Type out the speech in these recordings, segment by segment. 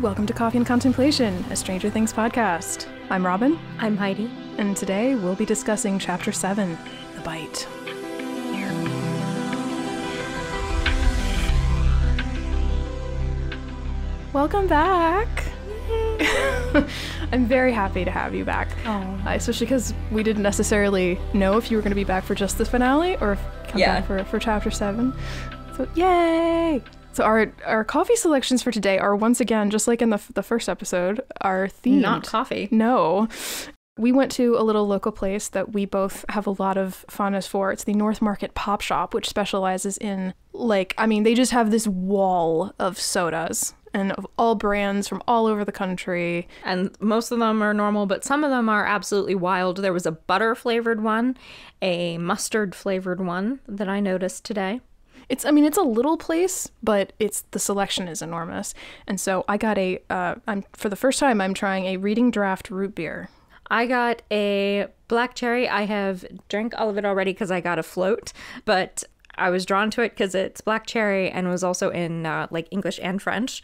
Welcome to Coffee and Contemplation, a Stranger Things podcast. I'm Robin, I'm Heidi. and today we'll be discussing Chapter 7 The Bite. Welcome back. I'm very happy to have you back. Oh. Uh, especially because we didn't necessarily know if you were going to be back for just the finale or if come Yeah. back for, for chapter seven. So yay! So our our coffee selections for today are once again just like in the f- the first episode are themed. Not coffee. No. We went to a little local place that we both have a lot of fondness for. It's the North Market Pop Shop, which specializes in, like, I mean, they just have this wall of sodas and of all brands from all over the country. And most of them are normal, but some of them are absolutely wild. There was a butter flavored one, a mustard flavored one that I noticed today. It's, I mean, it's a little place, but it's the selection is enormous. And so I got a, uh, I'm for the first time, I'm trying a Reading Draft root beer. I got a black cherry. I have drank all of it already because I got a float, but I was drawn to it because it's black cherry and was also in uh, like English and French.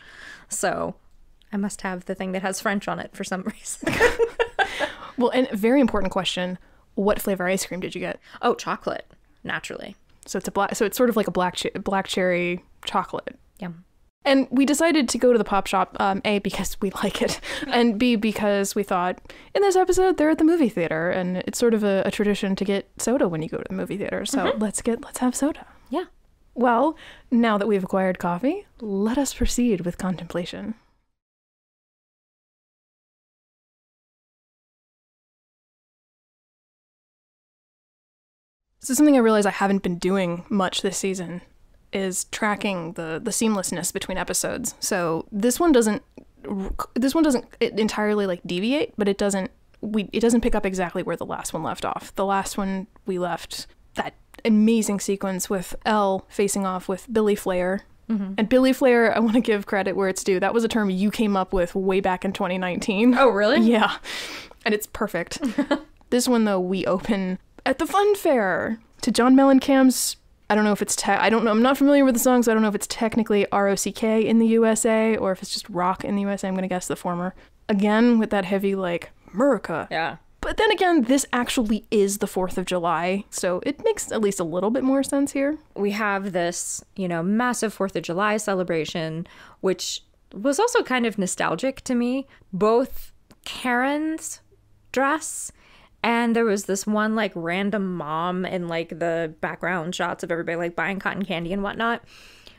So I must have the thing that has French on it for some reason. Well, and very important question: What flavor ice cream did you get? oh, chocolate, naturally. So it's a black. So it's sort of like a black ch- black cherry chocolate. Yum. And we decided to go to the pop shop, um, A, because we like it, and B, because we thought in this episode they're at the movie theater, and it's sort of a, a tradition to get soda when you go to the movie theater. So let's get let's have soda. Yeah. Well, now that we've acquired coffee, let us proceed with contemplation. So something I realize I haven't been doing much this season is tracking the the seamlessness between episodes. So this one doesn't this one doesn't entirely like deviate, but it doesn't we it doesn't pick up exactly where the last one left off. The last one we left that amazing sequence with El facing off with Billy Flayer. Mm-hmm. And Billy Flayer, I want to give credit where it's due. That was a term you came up with way back in 2019. Oh, really? Yeah. And it's perfect. this one though, we open at the fun fair to John Mellencamp's I don't know if it's te- I don't know I'm not familiar with the song, so I don't know if it's technically R O C K in the USA or if it's just rock in the USA. I'm gonna guess the former. Again with that heavy like America. Yeah. But then again, this actually is the 4th of July, so it makes at least a little bit more sense here. we have this, you know, massive Fourth of July celebration, which was also kind of nostalgic to me. Both Karen's dress and there was this one like random mom in like the background shots of everybody like buying cotton candy and whatnot.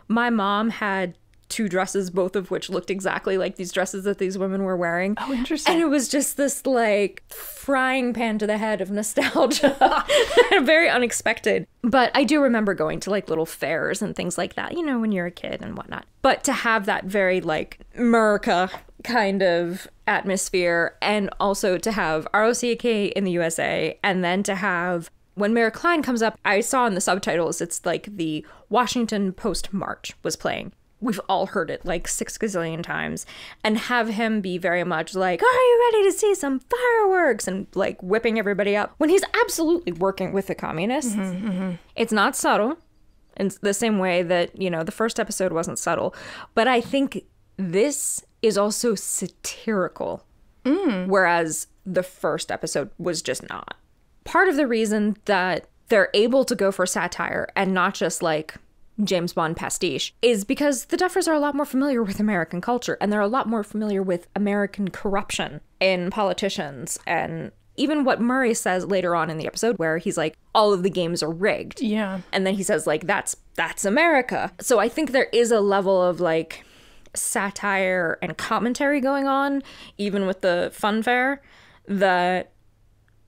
My mom had two dresses, both of which looked exactly like these dresses that these women were wearing. Oh, interesting. And it was just this like frying pan to the head of nostalgia. Very unexpected. But I do remember going to like little fairs and things like that, you know, when you're a kid and whatnot. But to have that very like America kind of atmosphere and also to have ROCK in the USA and then to have when Mayor Kline comes up, I saw in the subtitles it's like the Washington Post March was playing. We've all heard it like six gazillion times. And have him be very much like are you ready to see some fireworks? and like whipping everybody up. When he's absolutely working with the communists mm-hmm, mm-hmm. it's not subtle in the same way that you know the first episode wasn't subtle. But i think this is also satirical whereas the first episode was just not part of the reason that they're able to go for satire and not just like James Bond pastiche is because the Duffers are a lot more familiar with American culture and they're a lot more familiar with American corruption in politicians and even what Murray says later on in the episode where he's like all of the games are rigged. Yeah. And then he says like that's that's America. So I think there is a level of like satire and commentary going on even with the fun fair that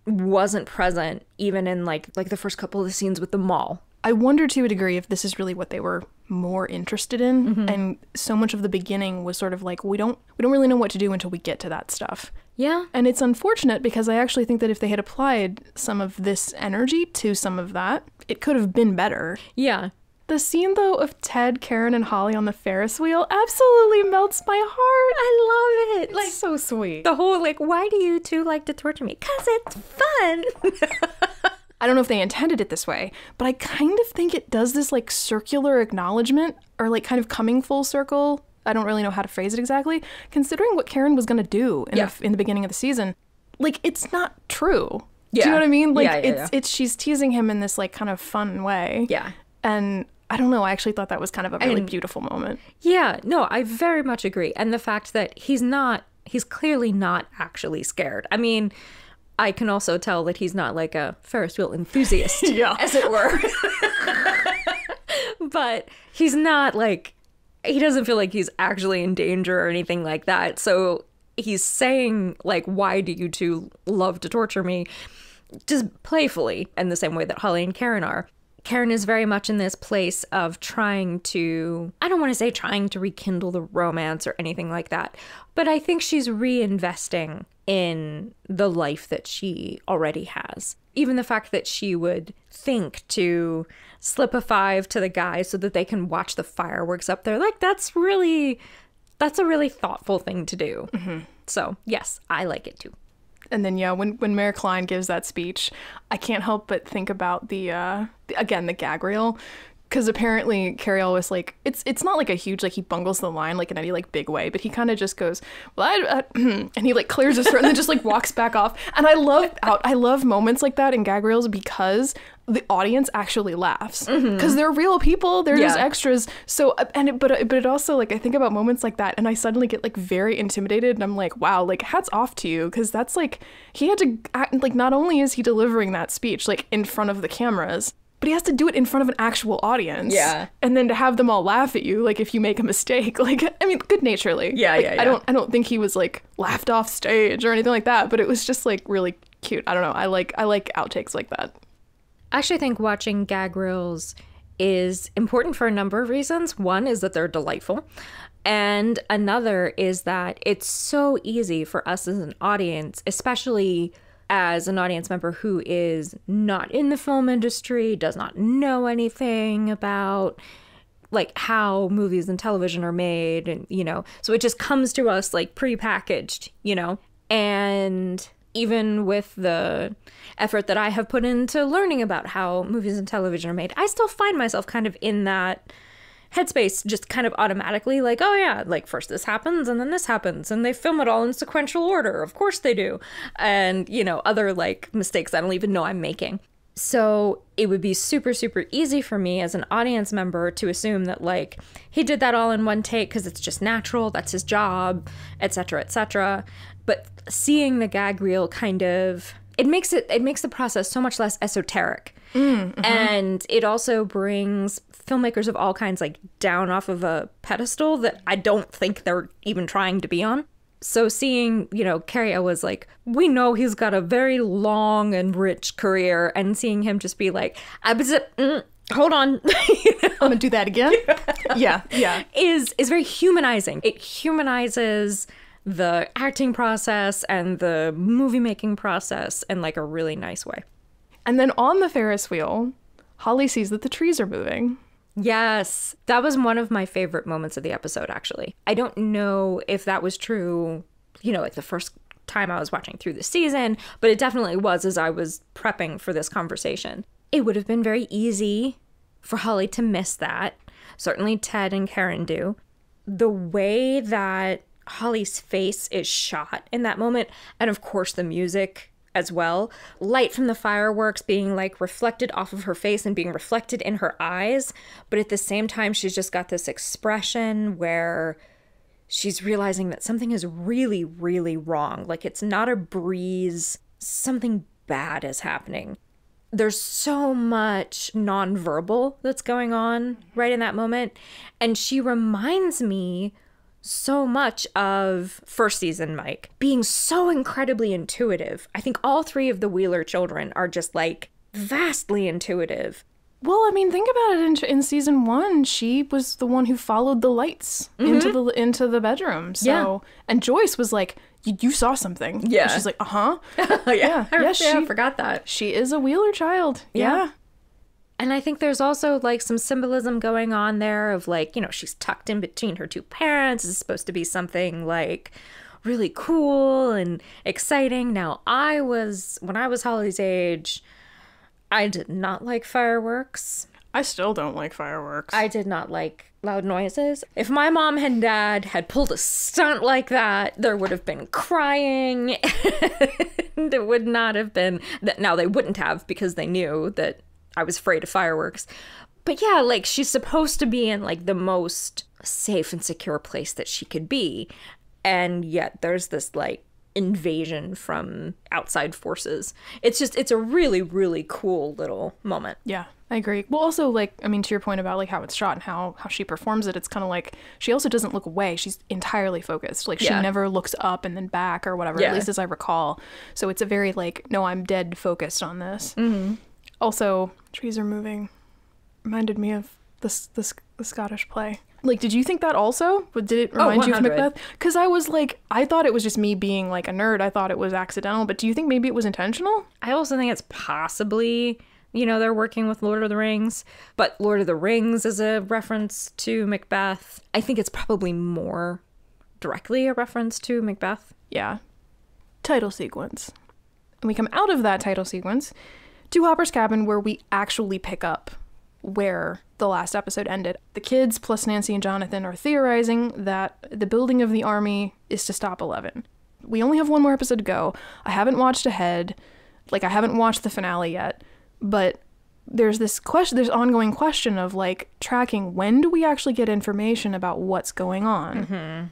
wasn't present even in like like the first couple of the scenes with the mall. I wonder to a degree if this is really what they were more interested in mm-hmm. and so much of the beginning was sort of like we don't we don't really know what to do until we get to that stuff. Yeah. And it's unfortunate because I actually think that if they had applied some of this energy to some of that, it could have been better. Yeah. The scene though of Ted, Karen, and Holly on the Ferris wheel absolutely melts my heart. I love it. Like Like so sweet. the whole like why do you two like to torture me? Cuz it's fun. I don't know if they intended it this way, but I kind of think it does this like circular acknowledgement or like kind of coming full circle I don't really know how to phrase it exactly. Considering what Karen was gonna do in, Yeah. the, in the beginning of the season, like it's not true. Yeah. Do you know what I mean? Like Yeah, yeah, it's yeah. it's she's teasing him in this like kind of fun way. Yeah. And I don't know. I actually thought that was kind of a really And- beautiful moment. Yeah, no, I very much agree. And the fact that he's not, he's clearly not actually scared. I mean, I can also tell that he's not like a Ferris wheel enthusiast, Yeah. as it were. but he's not like, he doesn't feel like he's actually in danger or anything like that. So he's saying, like, why do you two love to torture me? Just playfully, in the same way that Holly and Karen are. Karen is very much in this place of trying to, I don't want to say trying to rekindle the romance or anything like that, but I think she's reinvesting in the life that she already has. Even the fact that she would think to slip a five to the guys so that they can watch the fireworks up there, like that's really, that's a really thoughtful thing to do. Mm-hmm. So, yes, I like it too. And then yeah, when when Mayor Kline gives that speech, I can't help but think about the uh the, again the gag reel. Because apparently Cary Elwes like it's it's not like a huge like he bungles the line like in any like big way, but he kind of just goes well I, I uh, and he like clears his throat and then just like walks back off. And I love out I love moments like that in gag reels because the audience actually laughs. Mm-hmm. Because they're real people they're just extras. So uh, and it, but it- but it also like I think about moments like that and I suddenly get like very intimidated and I'm like wow like hats off to you. Because that's like he had to act like not only is he delivering that speech like in front of the cameras but he has to do it in front of an actual audience Yeah. and then to have them all laugh at you like if you make a mistake like I mean good naturedly Yeah, Like, yeah, I don't I don't think he was like laughed off stage or anything like that but it was just like really cute I don't know I like I like outtakes like that I actually think watching gag reels is important for a number of reasons. One is that they're delightful. And another is that it's so easy for us as an audience, especially as an audience member who is not in the film industry, does not know anything about like how movies and television are made and you know so it just comes to us like pre-packaged you know? And even with the effort that i have put into learning about how movies and television are made i still find myself kind of in that headspace just kind of automatically like oh yeah like first this happens and then this happens and they film it all in sequential order of course they do and you know other like mistakes i don't even know i'm making so it would be super, super easy for me as an audience member to assume that like he did that all in one take because it's just natural, that's his job, etc., etc. But seeing the gag reel kind of it makes it it makes the process so much less esoteric. Mm, mm-hmm. And it also brings filmmakers of all kinds like down off of a pedestal that I don't think they're even trying to be on. So seeing, you know, Cary Elwes like, we know he's got a very long and rich career, and seeing him just be like, I was, mm, hold on, you know, I'm gonna do that again yeah yeah is is very humanizing. It humanizes the acting process and the movie making process in like a really nice way. And then on the Ferris wheel, Holly sees that the trees are moving. Yes, that was one of my favorite moments of the episode, actually. I don't know if that was true, you know, like the first time I was watching through the season, but it definitely was as I was prepping for this conversation. It would have been very easy for Holly to miss that. Certainly Ted and Karen do. The way that Holly's face is shot in that moment, and of course the music as well. Light from the fireworks being like reflected off of her face and being reflected in her eyes. But at the same time, she's just got this expression where she's realizing that something is really, really wrong. Like it's not a breeze, something bad is happening. There's so much nonverbal that's going on right in that moment. And she reminds me so much of first season Mike being so incredibly intuitive. I think all three of the Wheeler children are just like vastly intuitive. Well, I mean, think about it. In, in season one, she was the one who followed the lights into the into the bedroom. So, Yeah. and Joyce was like, "You, you saw something." And Yeah. she's like, "Uh huh." yeah, Yeah, I, yeah, yeah, I she- forgot that. she is a Wheeler child. Yeah. Yeah. And I think there's also like some symbolism going on there of like, you know, she's tucked in between her two parents. It's supposed to be something like really cool and exciting. Now, I was, when I was Holly's age, I did not like fireworks. I still don't like fireworks. I did not like loud noises. If my mom and dad had pulled a stunt like that, there would have been crying. and it would not have been that now they wouldn't have because they knew that I was afraid of fireworks. But yeah, like she's supposed to be in like the most safe and secure place that she could be. And yet there's this like invasion from outside forces. It's just it's a really really cool little moment. Yeah, I agree. Well, also like I mean to your point about like how it's shot and how how she performs it, it's kind of like she also doesn't look away. She's entirely focused. Like she never looks up and then back or whatever. Yeah. At least as I recall. So it's a very like no, I'm dead focused on this. Mm-hmm. Also, trees are moving. Reminded me of this this the Scottish play. Like, did you think that also? But did it Oh, remind you of Macbeth? Because I was like, I thought it was just me being like a nerd. I thought it was accidental. But do you think maybe it was intentional? I also think it's possibly, you know, they're working with Lord of the Rings, but Lord of the Rings is a reference to Macbeth. I think it's probably more directly a reference to Macbeth. Yeah. Title sequence. And we come out of that title sequence to Hopper's cabin where we actually pick up where the last episode ended. The kids plus Nancy and Jonathan are theorizing that the building of the army is to stop 11. We only have one more episode to go. I haven't watched ahead. Like I haven't watched the finale yet, but there's this question there's ongoing question of like tracking when do we actually get information about what's going on mm-hmm.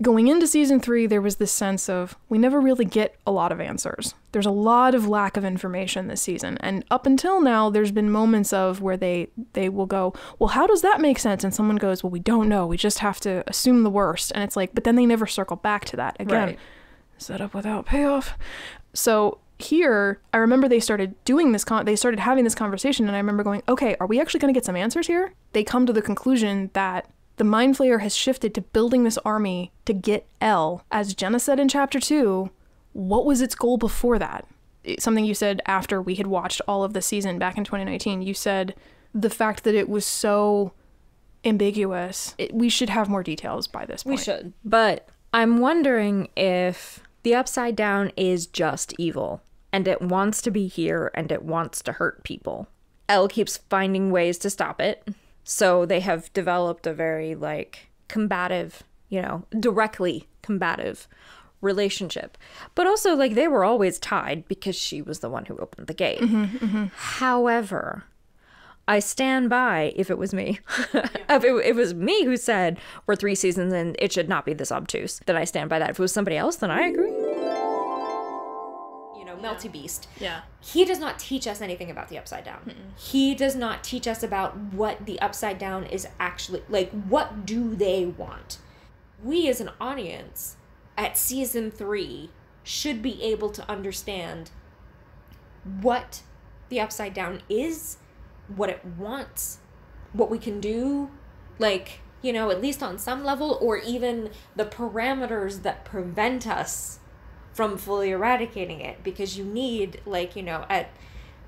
going into season three, there was this sense of we never really get a lot of answers. There's a lot of lack of information this season, and up until now, there's been moments of where they they will go, well, how does that make sense? And someone goes, well, we don't know. We just have to assume the worst, and it's like, but then they never circle back to that again. Right. Setup without payoff. So here, I remember they started doing this. Con- they started having this conversation, and I remember going, "Okay, are we actually going to get some answers here?" They come to the conclusion that the Mind Flayer has shifted to building this army to get El. As Jenna said in chapter two, what was its goal before that? Something you said after we had watched all of the season back in 2019. You said the fact that it was so ambiguous. It, we should have more details by this point. We should. But I'm wondering if the Upside Down is just evil and it wants to be here and it wants to hurt people. El keeps finding ways to stop it. So they have developed a very, like, combative, you know, directly combative relationship. But also, like, they were always tied because she was the one who opened the gate. Mm-hmm, mm-hmm. However, I stand by if it was me. if it, it was me who said we're three seasons and it should not be this obtuse, then I stand by that. If it was somebody else, then I agree. you know, Melty Beast. Yeah. He does not teach us anything about the upside down. He does not teach us about what the upside down is actually like what do they want? We as an audience at season 3 should be able to understand what the upside down is, what it wants, what we can do, like, you know, at least on some level, or even the parameters that prevent us from fully eradicating it. Because you need, like, you know, at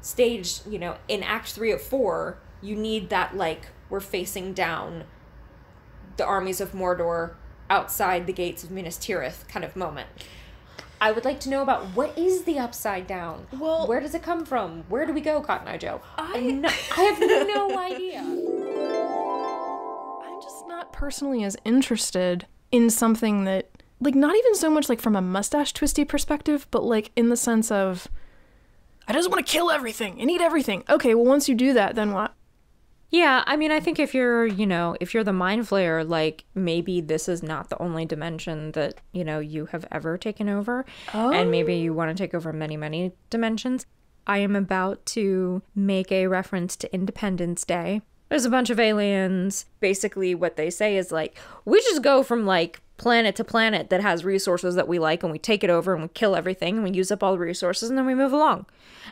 stage, you know, in Act 3 of 4, you need that, like, we're facing down the armies of Mordor outside the gates of Minas Tirith kind of moment. I would like to know about what is the upside down? Well- where does it come from? Where do we go, Cotton Eye Joe? I, no, I have no idea. I'm just not personally as interested in something that, like, not even so much like from a mustache twisty perspective, but like in the sense of, I just want to kill everything and eat everything. Okay, well, once you do that, then what? Yeah, I mean, I think if you're, you know, if you're the mind flayer, like maybe this is not the only dimension that, you know, you have ever taken over. And maybe you oh. want to take over many, many dimensions. I am about to make a reference to Independence Day. There's a bunch of aliens. Basically, what they say is like, we just go from like planet to planet that has resources that we like and we take it over and we kill everything and we use up all the resources and then we move along.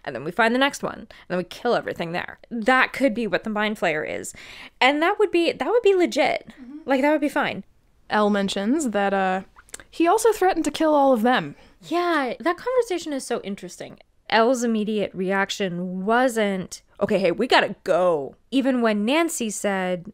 And then we find the next one and then we kill everything there. That could be what the mind flayer is. And that would be that would be legit. Like that would be fine. El mentions that uh, he also threatened to kill all of them. Yeah, that conversation is so interesting. El's immediate reaction wasn't, okay, hey, we gotta go. Even when Nancy said,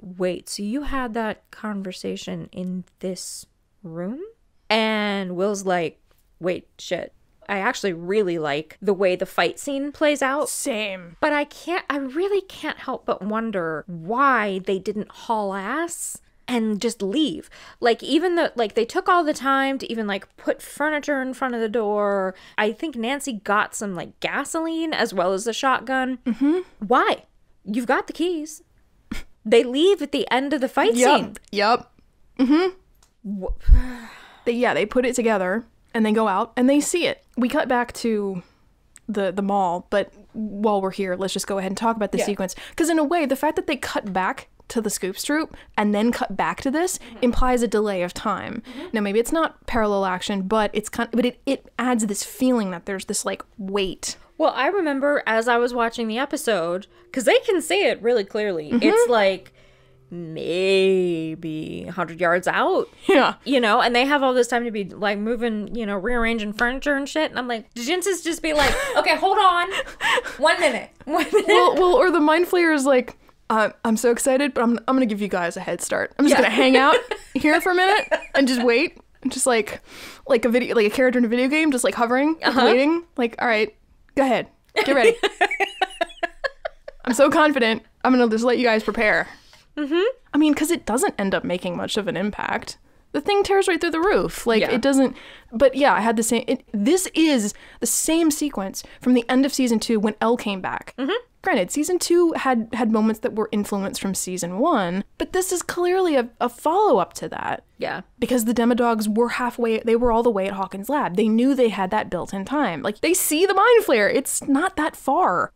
wait, so you had that conversation in this room? And Will's like, wait, shit. I actually really like the way the fight scene plays out. Same. But I can't, I really can't help but wonder why they didn't haul ass and just leave. Like, even the, like, they took all the time to even, like, put furniture in front of the door. I think Nancy got some, like, gasoline as well as the shotgun. Mm-hmm. Why? You've got the keys. They leave at the end of the fight scene. Yep. Yep. Mm-hmm. They, yeah, they put it together and they go out and they see it. We cut back to the the mall, but while we're here, let's just go ahead and talk about the sequence. Because in a way, the fact that they cut back to the Scoops troop and then cut back to this implies a delay of time. Now maybe it's not parallel action, but it's kind but it, it adds this feeling that there's this like weight. Well, I remember as I was watching the episode, because they can see it really clearly. It's like maybe 100 yards out, Yeah. you know, and they have all this time to be like moving, you know, rearranging furniture and shit. And I'm like, did Jinsis just be like, okay, hold on, one minute, one minute. well, well, or the mind flayer is like, uh, I'm so excited, but I'm, I'm gonna give you guys a head start. I'm just Yeah. gonna hang out here for a minute and just wait, just like, like a video, like a character in a video game, just like hovering, like waiting. Like, all right, go ahead, get ready. I'm so confident. I'm gonna just let you guys prepare. Mm-hmm. I mean, because it doesn't end up making much of an impact. The thing tears right through the roof. Like Yeah. it doesn't. But yeah, I had the same. It, this is the same sequence from the end of season two when El came back. Mm-hmm. Granted, season two had had moments that were influenced from season one, but this is clearly a, a follow up to that yeah. because the demodogs were halfway they were all the way at hawkins lab they knew they had that built in time like they see the mind flayer it's not that far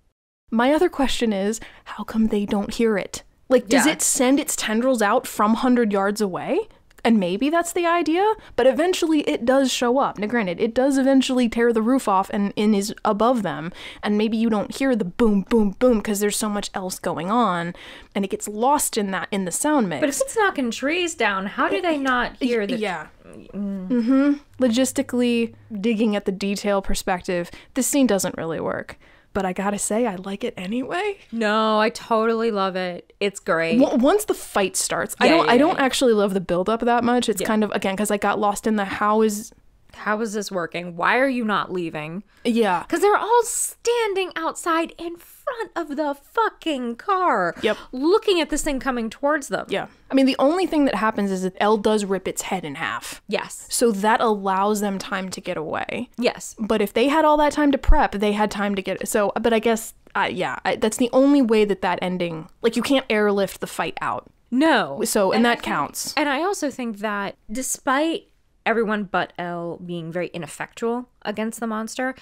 my other question is how come they don't hear it like does Yeah. it send its tendrils out from 100 yards away and maybe that's the idea but eventually it does show up now granted it does eventually tear the roof off and, and is above them and maybe you don't hear the boom boom boom because there's so much else going on and it gets lost in that in the sound mix But if it's knocking trees down, how do they not hear the yeah. Mm-hmm. Logistically, digging at the detail perspective, this scene doesn't really work. But I gotta say, I like it anyway. No, I totally love it. It's great. W- once the fight starts, I don't. yeah, I don't yeah. actually love the build up that much. It's kind of again because I got lost in the how is. How is this working? Why are you not leaving? Yeah. Because they're all standing outside in front of the fucking car. Yep. Looking at this thing coming towards them. Yeah. I mean, the only thing that happens is that El does rip its head in half. Yes. So that allows them time to get away. Yes. But if they had all that time to prep, they had time to get. So, but I guess, uh, yeah, I, that's the only way that that ending, like, you can't airlift the fight out. No. So, and, that counts. And I also think that despite everyone but El being very ineffectual against the monster,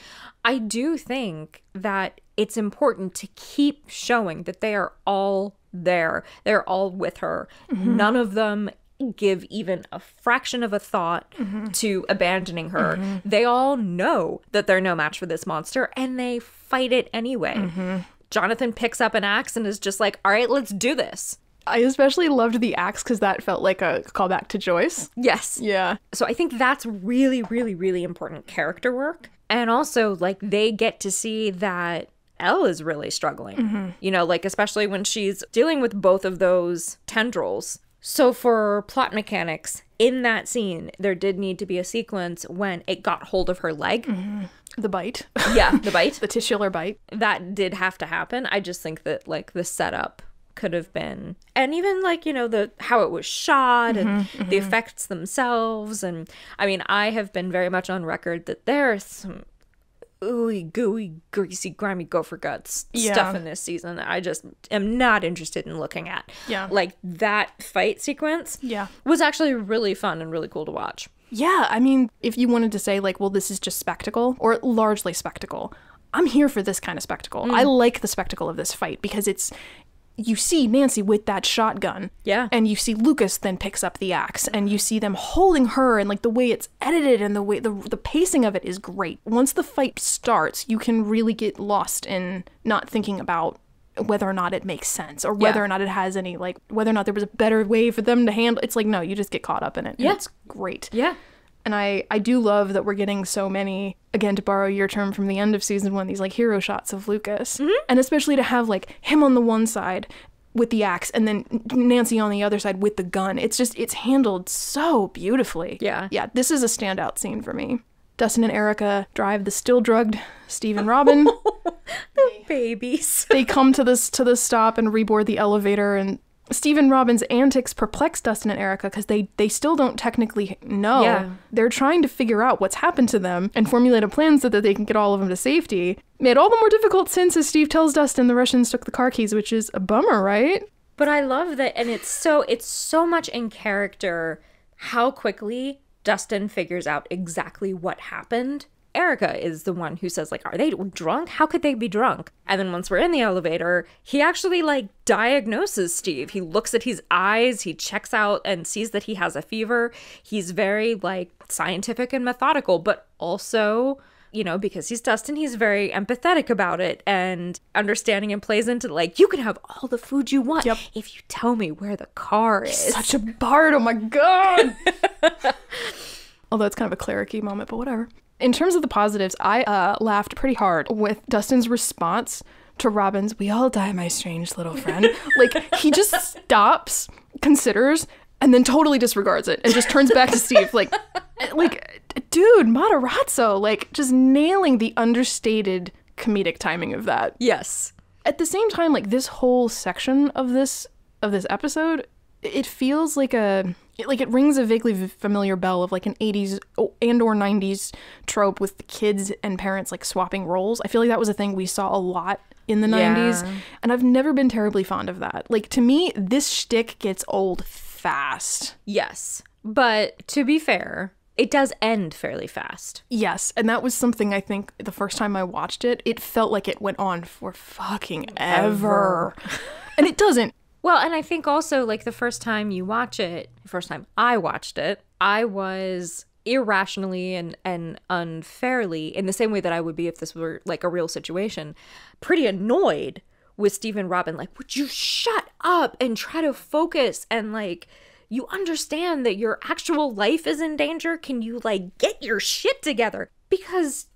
I do think that it's important to keep showing that they are all there. They're all with her. Mm-hmm. None of them give even a fraction of a thought mm-hmm. to abandoning her. Mm-hmm. They all know that they're no match for this monster and they fight it anyway. Jonathan picks up an axe and is just like, all right, let's do this. I especially loved the axe because that felt like a callback to Joyce. Yes. Yeah. So I think that's really, really, really important character work. And also, like, they get to see that El is really struggling. Mm-hmm. You know, like, especially when she's dealing with both of those tendrils. So, for plot mechanics, in that scene, there did need to be a sequence when it got hold of her leg. Mm-hmm. The bite, Yeah, the bite. the titular bite. that did have to happen. I just think that like the setup could have been and even like you know the how it was shot and mm-hmm, the effects themselves and I mean I have been very much on record that there are some ooey gooey greasy grimy gopher guts Yeah. stuff in this season that I just am not interested in looking at. Yeah. Like that fight sequence Yeah. was actually really fun and really cool to watch. Yeah, I mean, if you wanted to say, like, well, this is just spectacle, or largely spectacle, I'm here for this kind of spectacle. I mm. like the spectacle of this fight because it's. You see Nancy with that shotgun. Yeah. And you see Lucas then picks up the axe and you see them holding her and like the way it's edited and the way the the pacing of it is great. Once the fight starts, you can really get lost in not thinking about whether or not it makes sense or whether Yeah. or not it has any like whether or not there was a better way for them to handle it's like no, you just get caught up in it. and Yeah. It's great. Yeah. And I, I do love that we're getting so many, again, to borrow your term from the end of season one, these like hero shots of Lucas. Mm-hmm. And especially to have like him on the one side with the axe and then Nancy on the other side with the gun. It's just, it's handled so beautifully. Yeah. Yeah. This is a standout scene for me. Dustin and Erica drive the still drugged Steve and Robin. The babies. they come to this to this stop and reboard the elevator and Steve and Robin's antics perplex Dustin and Erica because they they still don't technically know. Yeah. They're trying to figure out what's happened to them and formulate a plan so that they can get all of them to safety. Made all the more difficult since, as Steve tells Dustin, the Russians took the car keys, which is a bummer, right? But I love that and it's so it's so much in character how quickly Dustin figures out exactly what happened. Erica is the one who says like are they drunk? How could they be drunk? And then once we're in the elevator, he actually like diagnoses Steve. He looks at his eyes, he checks out and sees that he has a fever. He's very like scientific and methodical, but also you know, because he's Dustin, he's very empathetic about it and understanding and plays into like, you can have all the food you want Yep. if you tell me where the car is. Such a bard, oh my god! Although it's kind of a clericy moment, but whatever. In terms of the positives, I uh, laughed pretty hard with Dustin's response to Robin's "We all die, my strange little friend." like he just stops, considers, and then totally disregards it and just turns back to Steve. Like, like, dude, Matarazzo, like just nailing the understated comedic timing of that yes. at the same time like this whole section of this of this episode it feels like a it- like it rings a vaguely familiar bell of like an 80s and or 90s trope with the kids and parents like swapping roles i feel like that was a thing we saw a lot in the 90s and i've never been terribly fond of that like to me this shtick gets old fast Yes. But to be fair, it does end fairly fast. yes and that was something i think the first time i watched it it felt like it went on for fucking ever. and it doesn't Well, and I think also like the first time you watch it, the first time I watched it, I was irrationally and and unfairly in the same way that I would be if this were like a real situation, pretty annoyed with Steve and Robin like, "Would you shut up and try to focus and like you understand that your actual life is in danger? Can you like get your shit together?" Because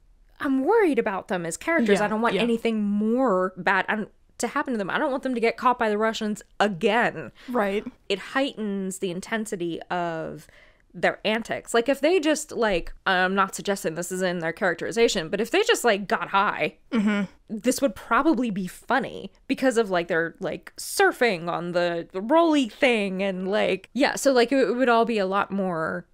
I'm worried about them as characters. Yeah, I don't want yeah. anything more bad I don't- to happen to them. I don't want them to get caught by the Russians again. right It heightens the intensity of their antics. Like if they just like, I'm not suggesting this is in their characterization, but if they just like got high, mm-hmm. this would probably be funny because of like their like surfing on the, the rolly thing and like yeah. So like it, it would all be a lot more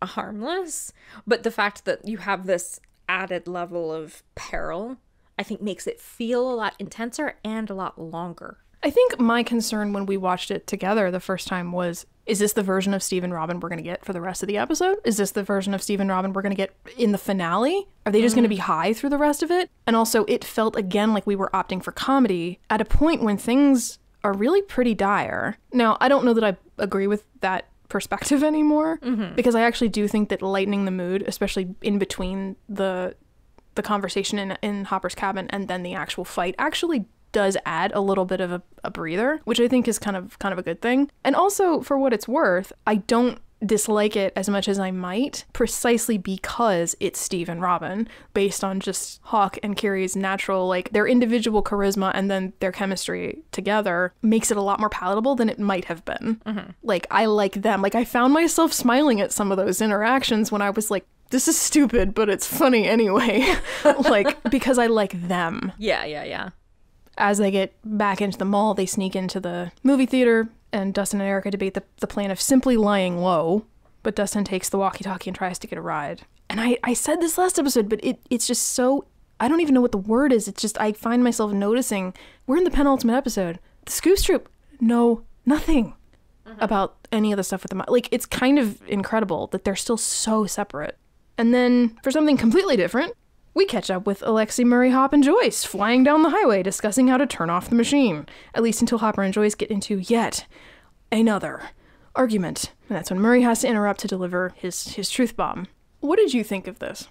harmless. But the fact that you have this added level of peril, I think makes it feel a lot intenser and a lot longer. I think my concern when we watched it together the first time was is this the version of Steve and Robin we're going to get for the rest of the episode? Is this the version of Steve and Robin we're going to get in the finale? Are they just going to be mm-hmm. high through the rest of it? And also, it felt again like we were opting for comedy at a point when things are really pretty dire. Now, I don't know that I agree with that perspective anymore mm-hmm. because I actually do think that lightening the mood, especially in between the the conversation in in Hopper's cabin and then the actual fight actually does add a little bit of a, a breather, which I think is kind of kind of a good thing. And also for what it's worth, I don't dislike it as much as I might precisely because it's Steve and Robin based on just Hawke and Keery's natural like their individual charisma and then their chemistry together makes it a lot more palatable than it might have been. Mm-hmm. Like I like them. Like I found myself smiling at some of those interactions when I was like this is stupid, but it's funny anyway. like because I like them. Yeah, yeah, yeah. As they get back into the mall, they sneak into the movie theater, and Dustin and Erica debate the, the plan of simply lying low. But Dustin takes the walkie talkie and tries to get a ride. And I, I said this last episode, but it, it's just so. I don't even know what the word is. It's just, I find myself noticing. We're in the penultimate episode. The Scoops Troop know nothing mm-hmm. about any of the stuff with the. Like, it's kind of incredible that they're still so separate. And then, for something completely different, we catch up with Alexei, Murray, Hop, and Joyce flying down the highway discussing how to turn off the machine, at least until Hopper and Joyce get into yet another argument. And that's when Murray has to interrupt to deliver his, his truth bomb. What did you think of this?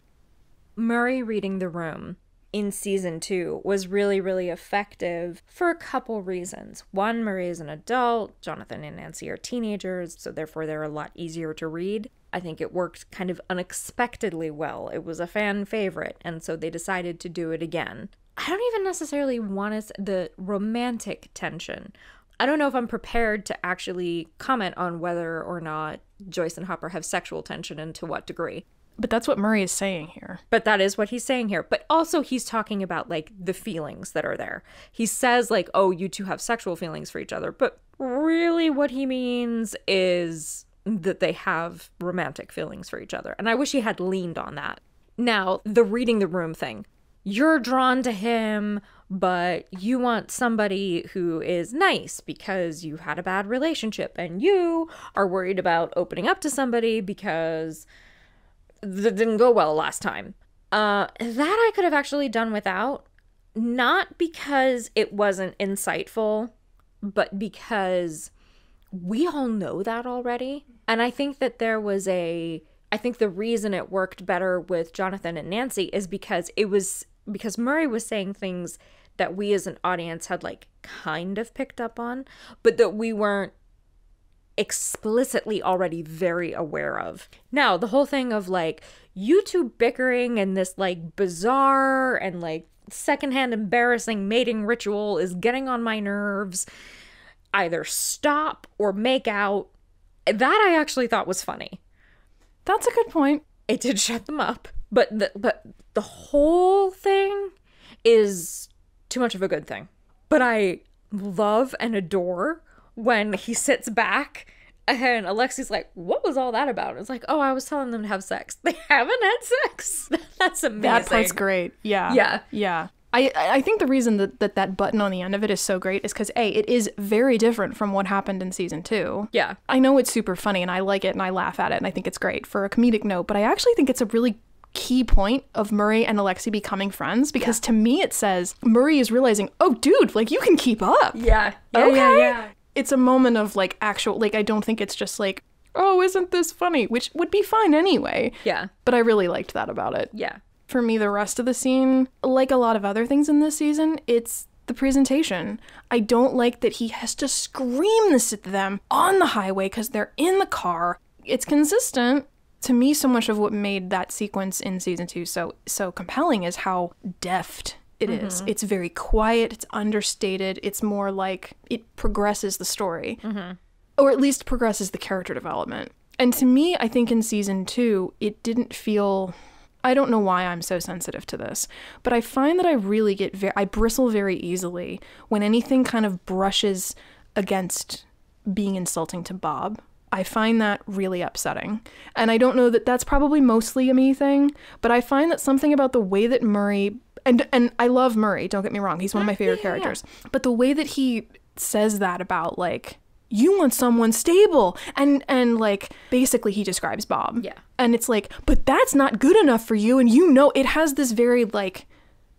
Murray reading the room in season two was really, really effective for a couple reasons. One, Murray is an adult, Jonathan and Nancy are teenagers, so therefore they're a lot easier to read. I think it worked kind of unexpectedly well. It was a fan favorite, and so they decided to do it again. I don't even necessarily want us the romantic tension. I don't know if I'm prepared to actually comment on whether or not Joyce and Hopper have sexual tension and to what degree. But that's what Murray is saying here. But that is what he's saying here. But also, he's talking about like the feelings that are there. He says, like, oh, you two have sexual feelings for each other. But really, what he means is that they have romantic feelings for each other. And I wish he had leaned on that. Now, the reading the room thing. You're drawn to him, but you want somebody who is nice because you had a bad relationship and you are worried about opening up to somebody because that didn't go well last time. Uh, that I could have actually done without, not because it wasn't insightful, but because we all know that already. And I think that there was a, I think the reason it worked better with Jonathan and Nancy is because it was, because Murray was saying things that we as an audience had like kind of picked up on, but that we weren't explicitly already very aware of. Now, the whole thing of like you two bickering and this like bizarre and like secondhand embarrassing mating ritual is getting on my nerves. Either stop or make out. That I actually thought was funny. That's a good point. It did shut them up, but the but the whole thing is too much of a good thing. But I love and adore when he sits back and Alexei's like, "What was all that about?" It's like, "Oh, I was telling them to have sex. They haven't had sex. That's amazing. That part's great. Yeah. Yeah. Yeah. I, I think the reason that, that that button on the end of it is so great is because A, it is very different from what happened in season two. Yeah. I know it's super funny and I like it and I laugh at it and I think it's great for a comedic note, but I actually think it's a really key point of Murray and Alexei becoming friends because to me it says Murray is realizing, oh, dude, like you can keep up. Yeah. Yeah. okay. Yeah. yeah. It's a moment of like actual, like, I don't think it's just like, oh, isn't this funny? Which would be fine anyway. Yeah. But I really liked that about it. Yeah. For me, the rest of the scene, like a lot of other things in this season, it's the presentation. I don't like that he has to scream this at them on the highway because they're in the car. It's consistent. To me, so much of what made that sequence in season two so so compelling is how deft it is. Mm-hmm. It's very quiet. It's understated. It's more like it progresses the story, mm-hmm. or at least progresses the character development. And to me, I think in season two, it didn't feel. I don't know why I'm so sensitive to this, but I find that I really get very, I bristle very easily when anything kind of brushes against being insulting to Bob. I find that really upsetting. And I don't know that that's probably mostly a me thing, but I find that something about the way that Murray and and I love Murray, don't get me wrong, he's one of my favorite characters. But the way that he says that about like you want someone stable and and like basically he describes Bob. Yeah. And it's like, but that's not good enough for you and you know it has this very like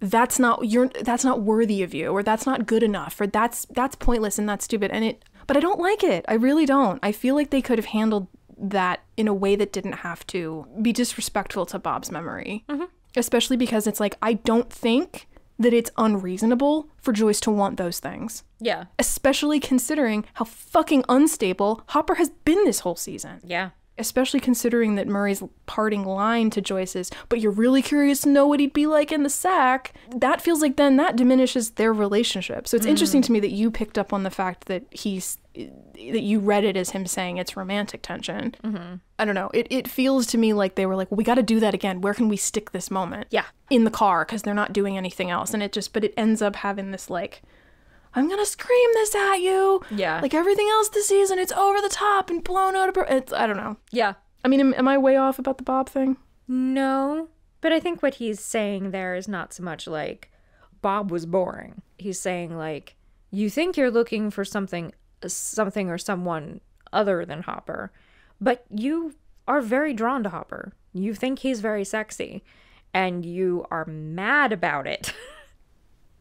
that's not you're that's not worthy of you or that's not good enough or that's that's pointless and that's stupid and it but I don't like it. I really don't. I feel like they could have handled that in a way that didn't have to be disrespectful to Bob's memory. Mm-hmm. Especially because it's like I don't think that it's unreasonable for Joyce to want those things. Yeah. Especially considering how fucking unstable Hopper has been this whole season Yeah. Especially considering that Murray's parting line to Joyce is, but you're really curious to know what he'd be like in the sack. That feels like then that diminishes their relationship. So it's interesting mm. to me that you picked up on the fact that he's that you read it as him saying it's romantic tension. Mm-hmm. I don't know. It it feels to me like they were like, well, we got to do that again. Where can we stick this moment? Yeah. in the car because they're not doing anything else, and it just but it ends up having this like. I'm gonna scream this at you. Yeah. Like everything else this season, it's over the top and blown out of. It's I don't know. Yeah. I mean, am, am I way off about the Bob thing? No. But I think what he's saying there is not so much like Bob was boring. He's saying like you think you're looking for something something or someone other than Hopper, but you are very drawn to Hopper. You think he's very sexy and you are mad about it.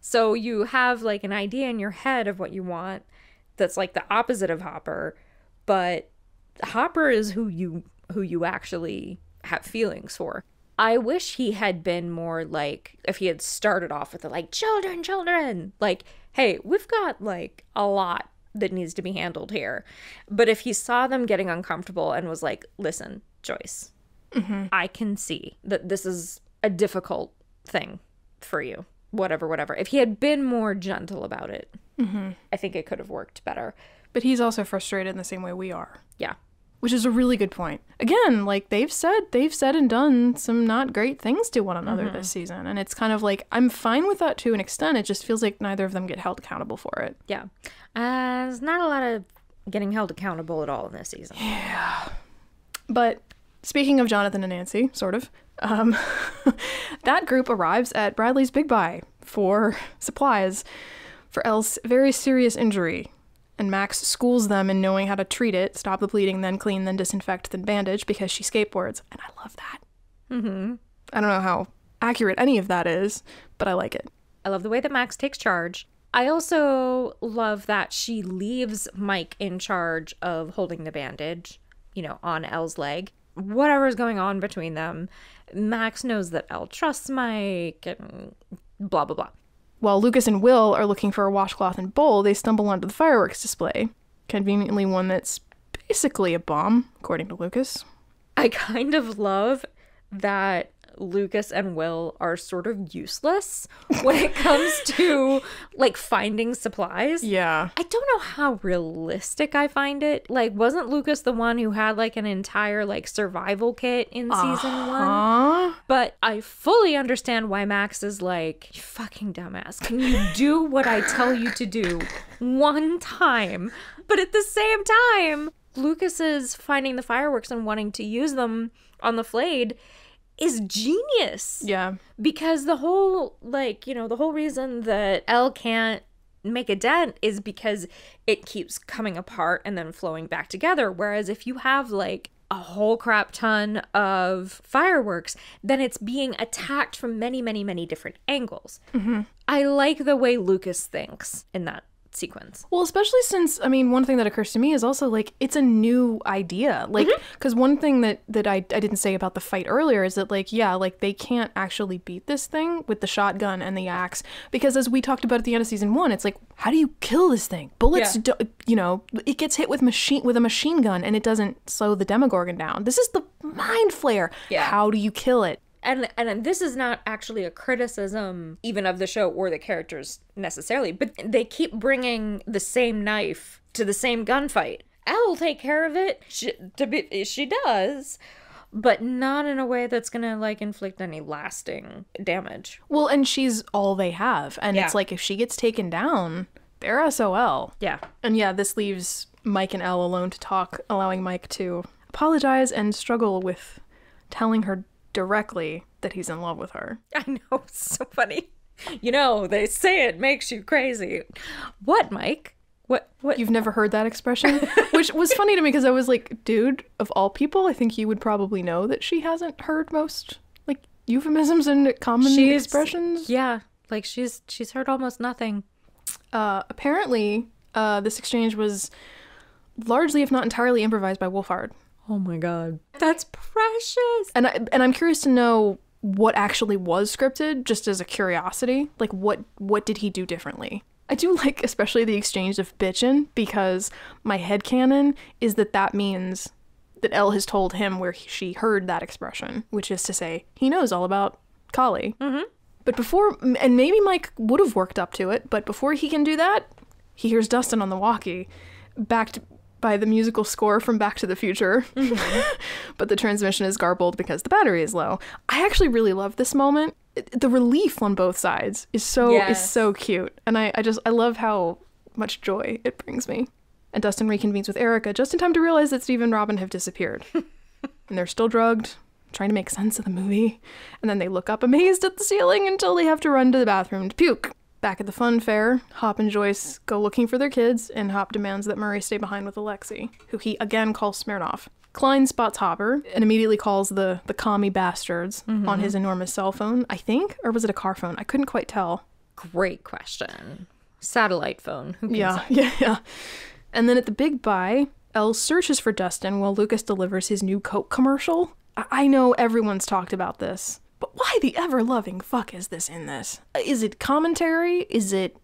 so you have like an idea in your head of what you want that's like the opposite of Hopper, but Hopper is who you who you actually have feelings for. I wish he had been more like if he had started off with the like children, children. Like, hey, we've got like a lot that needs to be handled here. But if he saw them getting uncomfortable and was like, listen, Joyce, mm-hmm. I can see that this is a difficult thing for you. Whatever, whatever. If he had been more gentle about it, I think it could have worked better. But he's also frustrated in the same way we are. Yeah. which is a really good point. Again, like they've said, they've said and done some not great things to one another this season, and it's kind of like I'm fine with that to an extent. It just feels like neither of them get held accountable for it. Yeah. Uh, there's not a lot of getting held accountable at all in this season. Yeah. But speaking of Jonathan and Nancy, sort of, um, that group arrives at Bradley's Big Buy for supplies for El's very serious injury. And Max schools them in knowing how to treat it, stop the bleeding, then clean, then disinfect, then bandage because she skateboards. And I love that. Mm-hmm. I don't know how accurate any of that is, but I like it. I love the way that Max takes charge. I also love that she leaves Mike in charge of holding the bandage, you know, on El's leg. Whatever's going on between them, Max knows that El trusts Mike and blah, blah, blah. While Lucas and Will are looking for a washcloth and bowl, they stumble onto the fireworks display. Conveniently, one that's basically a bomb, according to Lucas. I kind of love that Lucas and Will are sort of useless when it comes to like finding supplies. Yeah. I don't know how realistic I find it. Like, wasn't Lucas the one who had like an entire like survival kit in season one? Huh? But I fully understand why Max is like, you fucking dumbass. Can you do what I tell you to do one time? But at the same time, Lucas is finding the fireworks and wanting to use them on the flayed is genius. Yeah. because the whole like you know the whole reason that El can't make a dent is because it keeps coming apart and then flowing back together. Whereas if you have like a whole crap ton of fireworks then it's being attacked from many many many different angles. Mm-hmm. I like the way lucas thinks in that sequence Well, especially since I mean, one thing that occurs to me is also like it's a new idea. Like, mm-hmm. because one thing that that I I didn't say about the fight earlier is that like yeah, like they can't actually beat this thing with the shotgun and the axe because as we talked about at the end of season one, it's like how do you kill this thing? Bullets, Yeah. do, you know, it gets hit with machine with a machine gun and it doesn't slow the Demogorgon down. This is the mind flayer. Yeah. How do you kill it? And and this is not actually a criticism even of the show or the characters necessarily but they keep bringing the same knife to the same gunfight El will take care of it she, to be, she does but not in a way that's gonna like inflict any lasting damage Well, and she's all they have, and Yeah. it's like if she gets taken down, they're SOL. yeah And yeah, this leaves Mike and El alone to talk, allowing Mike to apologize and struggle with telling her directly that he's in love with her. i know it's so funny you know they say it makes you crazy what mike what what You've never heard that expression? Which was funny to me because I was like, dude, of all people, I think you would probably know that she hasn't heard most like euphemisms and common She's- expressions. yeah like she's she's heard almost nothing Uh, apparently, uh, this exchange was largely, if not entirely, improvised by Wolfhard. Oh my god that's precious and I, and I'm curious to know what actually was scripted, just as a curiosity. Like, what what did he do differently? I do like, especially the exchange of bitchin', because my head headcanon is that that means that El has told him where he, she heard that expression, which is to say, he knows all about Kali. Mm-hmm. But before, and maybe Mike would have worked up to it, but before he can do that, he hears Dustin on the walkie, backed by the musical score from Back to the Future. Mm-hmm. but the transmission is garbled because the battery is low. I actually really love this moment. It- The relief on both sides is so is so cute, and I, I just I love how much joy it brings me. And Dustin reconvenes with Erica just in time to realize that Steve and Robin have disappeared, and they're still drugged, trying to make sense of the movie. And then they look up amazed at the ceiling until they have to run to the bathroom to puke. Back at the fun fair, Hop and Joyce go looking for their kids, and Hop demands that Murray stay behind with Alexei, who he again calls Smirnoff. Kline spots Hopper and immediately calls the the commie bastards on mm-hmm. his enormous cell phone, I think, or was it a car phone? I couldn't quite tell. Great question. Satellite phone. Who Yeah, yeah, yeah. And then at the big buy, El searches for Dustin while Lucas delivers his new Coke commercial. I, I know everyone's talked about this, but why the ever loving fuck is this in this? Is it commentary? Is it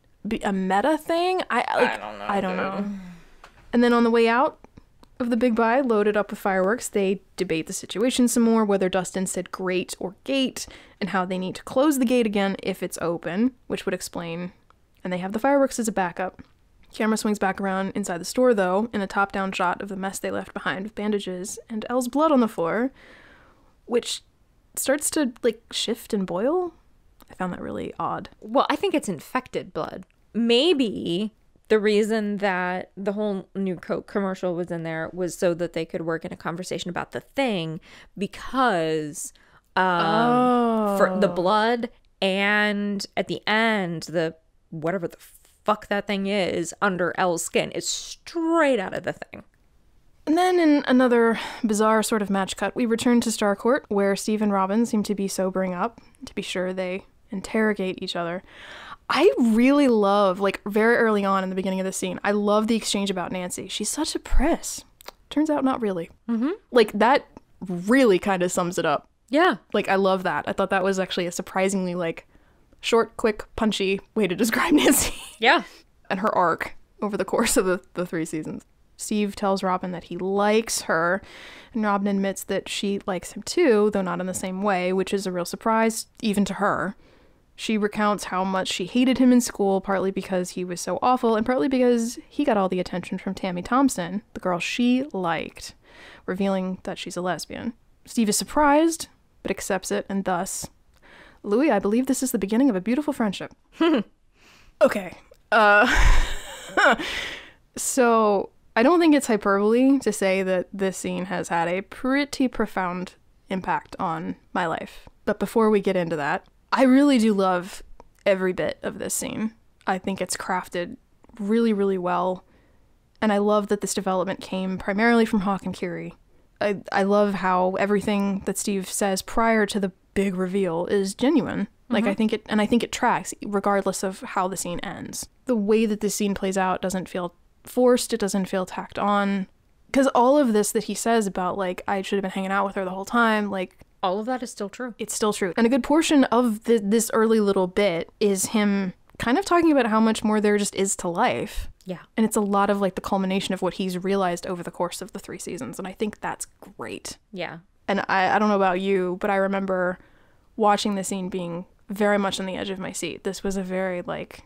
a meta thing? I, like, I don't know. I don't know. And then on the way out of the big buy, loaded up with fireworks, they debate the situation some more, whether Dustin said great or gate, and how they need to close the gate again if it's open, which would explain. And they have the fireworks as a backup. Camera swings back around inside the store, though, in a top down shot of the mess they left behind with bandages and El's blood on the floor, which starts to, like, shift and boil. I found that really odd. Well, I think it's infected blood. Maybe the reason that the whole new Coke commercial was in there was so that they could work in a conversation about the thing because um, for the blood and at the end, the whatever the fuck that thing is under El's skin is straight out of the thing. And then, in another bizarre sort of match cut, we return to Starcourt, where Steve and Robin seem to be sobering up. To be sure, they interrogate each other. I really love, like, very early on in the beginning of the scene, I love the exchange about Nancy. She's such a press. Turns out, not really. Mm-hmm. Like, that really kind of sums it up. Yeah. Like, I love that. I thought that was actually a surprisingly, like, short, quick, punchy way to describe Nancy Yeah. and her arc over the course of the, the three seasons. Steve tells Robin that he likes her, and Robin admits that she likes him too, though not in the same way, which is a real surprise, even to her. She recounts how much she hated him in school, partly because he was so awful, and partly because he got all the attention from Tammy Thompson, the girl she liked, revealing that she's a lesbian. Steve is surprised, but accepts it, and thus, Louis, I believe this is the beginning of a beautiful friendship. okay. Uh. So I don't think it's hyperbole to say that this scene has had a pretty profound impact on my life. But before we get into that, I really do love every bit of this scene. I think it's crafted really, really well. And I love that this development came primarily from Hawke and Keery. I, I love how everything that Steve says prior to the big reveal is genuine. Like mm-hmm. I think it and I think it tracks regardless of how the scene ends. The way that this scene plays out doesn't feel forced, it doesn't feel tacked on. Cuz all of this that he says about like I should have been hanging out with her the whole time, like All of that is still true. it's still true. And a good portion of the, this early little bit is him kind of talking about how much more there just is to life. Yeah. And it's a lot of like the culmination of what he's realized over the course of the three seasons. And I think that's great. Yeah. And I, I don't know about you, but I remember watching the scene being very much on the edge of my seat. This was a very like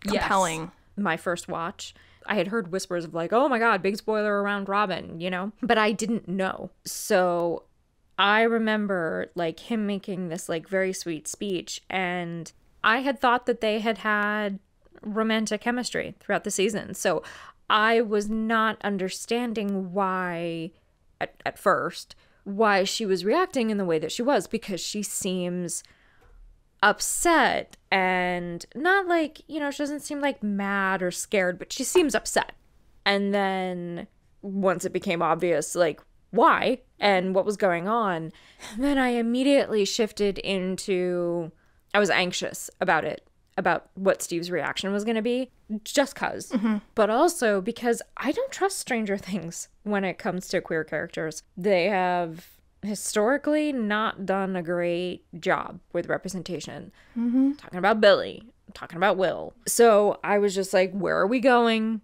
compelling. Yes. My first watch, I had heard whispers of like, "Oh my god, big spoiler around Robin," you know, but I didn't know. So I remember like him making this like very sweet speech and I had thought that they had had romantic chemistry throughout the season. So I was not understanding why at, at first why she was reacting in the way that she was because she seems upset and not like, you know, she doesn't seem like mad or scared, but she seems upset. And then once it became obvious, like, why and what was going on, then I immediately shifted into, I was anxious about it, about what Steve's reaction was going to be, just because, mm-hmm. but also because I don't trust Stranger Things when it comes to queer characters. They have historically not done a great job with representation. Mm-hmm. Talking about Billy, talking about Will. So I was just like, where are we going?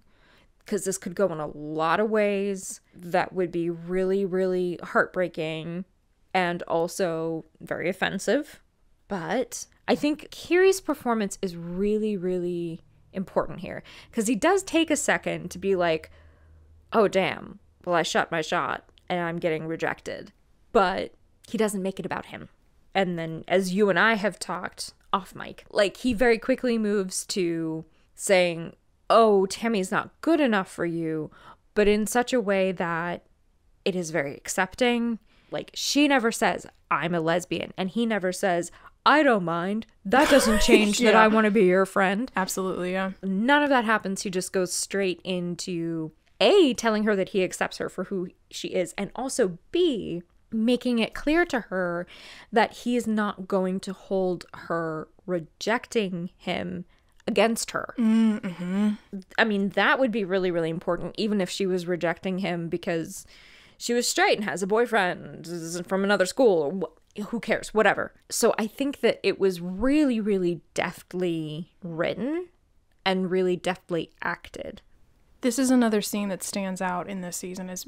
Because this could go in a lot of ways that would be really, really heartbreaking and also very offensive. But I think Keery's performance is really, really important here because he does take a second to be like, oh, damn, well, I shot my shot and I'm getting rejected. But he doesn't make it about him. And then, as you and I have talked off mic, like he very quickly moves to saying, oh, Tammy's not good enough for you, but in such a way that it is very accepting. Like she never says, I'm a lesbian. And he never says, I don't mind. That doesn't change that I want to be your friend. Absolutely, yeah. None of that happens. He just goes straight into A, telling her that he accepts her for who she is, and also B, making it clear to her that he is not going to hold her rejecting him against her. Mm-hmm. I mean, that would be really, really important, even if she was rejecting him because she was straight and has a boyfriend from another school who cares, whatever. So I think that it was really, really deftly written and really deftly acted. This is another scene that stands out in this season. Is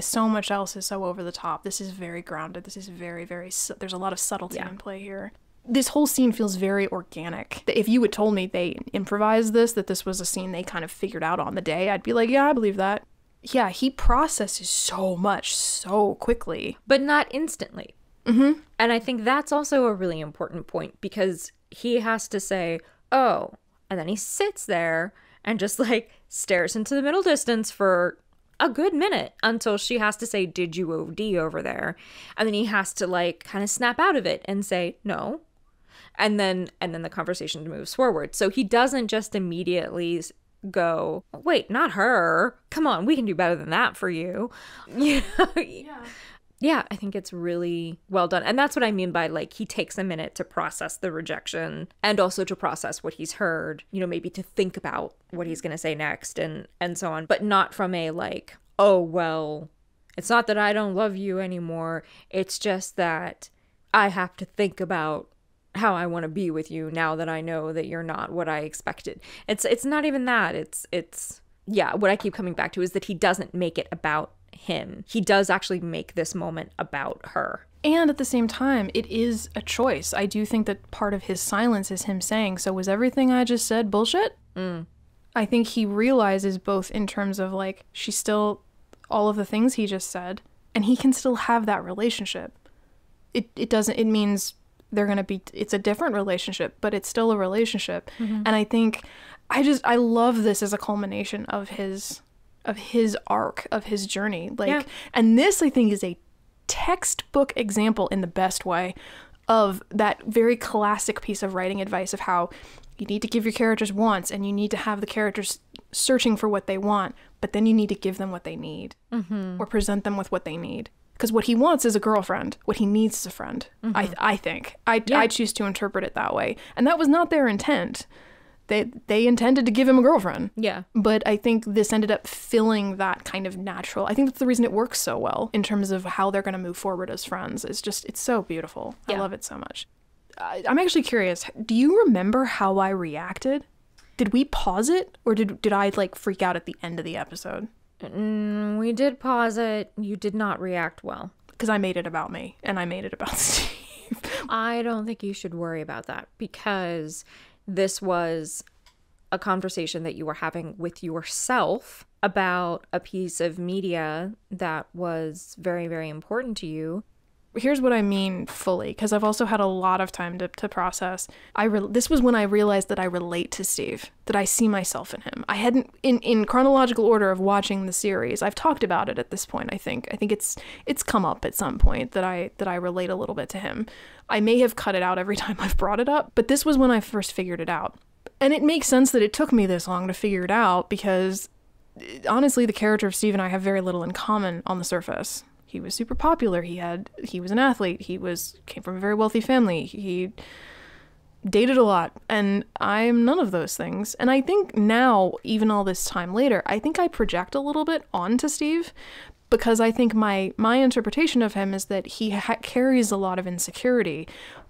so much else is so over the top. This is very grounded. This is very, very. There's a lot of subtlety Yeah. in play here. this whole scene feels very organic. If you had told me they improvised this, that this was a scene they kind of figured out on the day, I'd be like, yeah, I believe that. Yeah, he processes so much so quickly. but not instantly. Mm-hmm. And I think that's also a really important point because he has to say, oh, and then he sits there and just like stares into the middle distance for a good minute until she has to say, Did you OD over there? And then he has to like kind of snap out of it and say, No. And then and then the conversation moves forward. So he doesn't just immediately go, Wait, not her. Come on, we can do better than that for you. You know? Yeah. Yeah, I think it's really well done. And that's what I mean by like he takes a minute to process the rejection and also to process what he's heard, you know, maybe to think about what he's going to say next and and so on, but not from a like, oh, well, it's not that I don't love you anymore. It's just that I have to think about how I want to be with you now that I know that you're not what I expected. It's it's not even that. It's it's yeah, what I keep coming back to is that he doesn't make it about him. He does actually make this moment about her. And at the same time, it is a choice. I do think that part of his silence is him saying, So was everything I just said bullshit? Mm. I think he realizes both in terms of like, she's still all of the things he just said, and he can still have that relationship. It, it doesn't, it means they're going to be, it's a different relationship, but it's still a relationship. Mm-hmm. And I think, I just, I love this as a culmination of his, of his arc, of his journey. Like, Yeah. and this I think is a textbook example in the best way of that very classic piece of writing advice of how you need to give your characters wants and you need to have the characters searching for what they want, but then you need to give them what they need mm-hmm. or present them with what they need. Because what he wants is a girlfriend. What he needs is a friend. I, mm-hmm. I think. I, I choose to interpret it that way. And that was not their intent. They, they intended to give him a girlfriend. Yeah. But I think this ended up filling that kind of natural. I think that's the reason it works so well in terms of how they're going to move forward as friends. It's just, it's so beautiful. I love it so much. I, I'm actually curious. Do you remember how I reacted? Did we pause it or did, did I like freak out at the end of the episode? Mm, we did pause it. You did not react well. Because I made it about me and I made it about Steve. I don't think you should worry about that because this was a conversation that you were having with yourself about a piece of media that was very, very important to you. Here's what I mean fully, because I've also had a lot of time to, to process. I re- this was when I realized that I relate to Steve, that I see myself in him. I hadn't in in chronological order of watching the series. I've talked about it at this point. I think I think it's it's come up at some point that I that I relate a little bit to him. I may have cut it out every time I've brought it up, but this was when I first figured it out. And it makes sense that it took me this long to figure it out because honestly, the character of Steve and I have very little in common on the surface. He was super popular. He had he was an athlete. He was came from a very wealthy family. He dated a lot and I'm none of those things. And I think now, even all this time later, I think I project a little bit onto Steve because I think my my interpretation of him is that he ha- carries a lot of insecurity,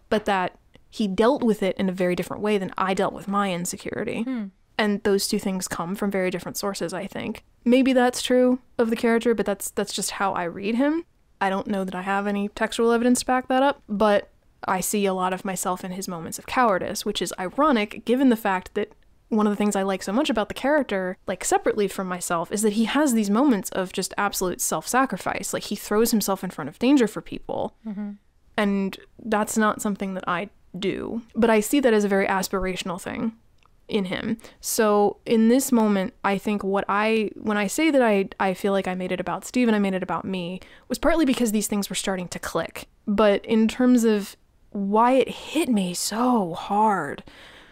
but that he dealt with it in a very different way than I dealt with my insecurity. Hmm. And those two things come from very different sources, I think. Maybe that's true of the character, but that's that's just how I read him. I don't know that I have any textual evidence to back that up, but I see a lot of myself in his moments of cowardice, which is ironic given the fact that one of the things I like so much about the character, like separately from myself, is that he has these moments of just absolute self sacrifice. Like he throws himself in front of danger for people. Mm-hmm. And that's not something that I do. But I see that as a very aspirational thing in him. So in this moment, I think what I when I say that I I feel like I made it about Steve and I made it about me was partly because these things were starting to click. But in terms of why it hit me so hard,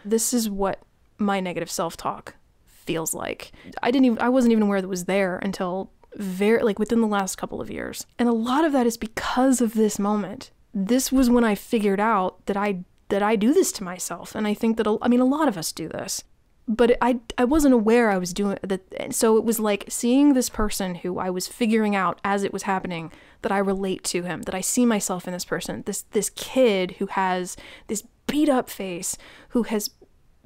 this is what my negative self-talk feels like. I didn't even I wasn't even aware that it was there until very like within the last couple of years. And a lot of that is because of this moment. This was when I figured out that I that I do this to myself and I think that I mean a lot of us do this. But I I wasn't aware I was doing that so it was like seeing this person who I was figuring out as it was happening that I relate to him, that I see myself in this person. This this kid who has this beat up face, who has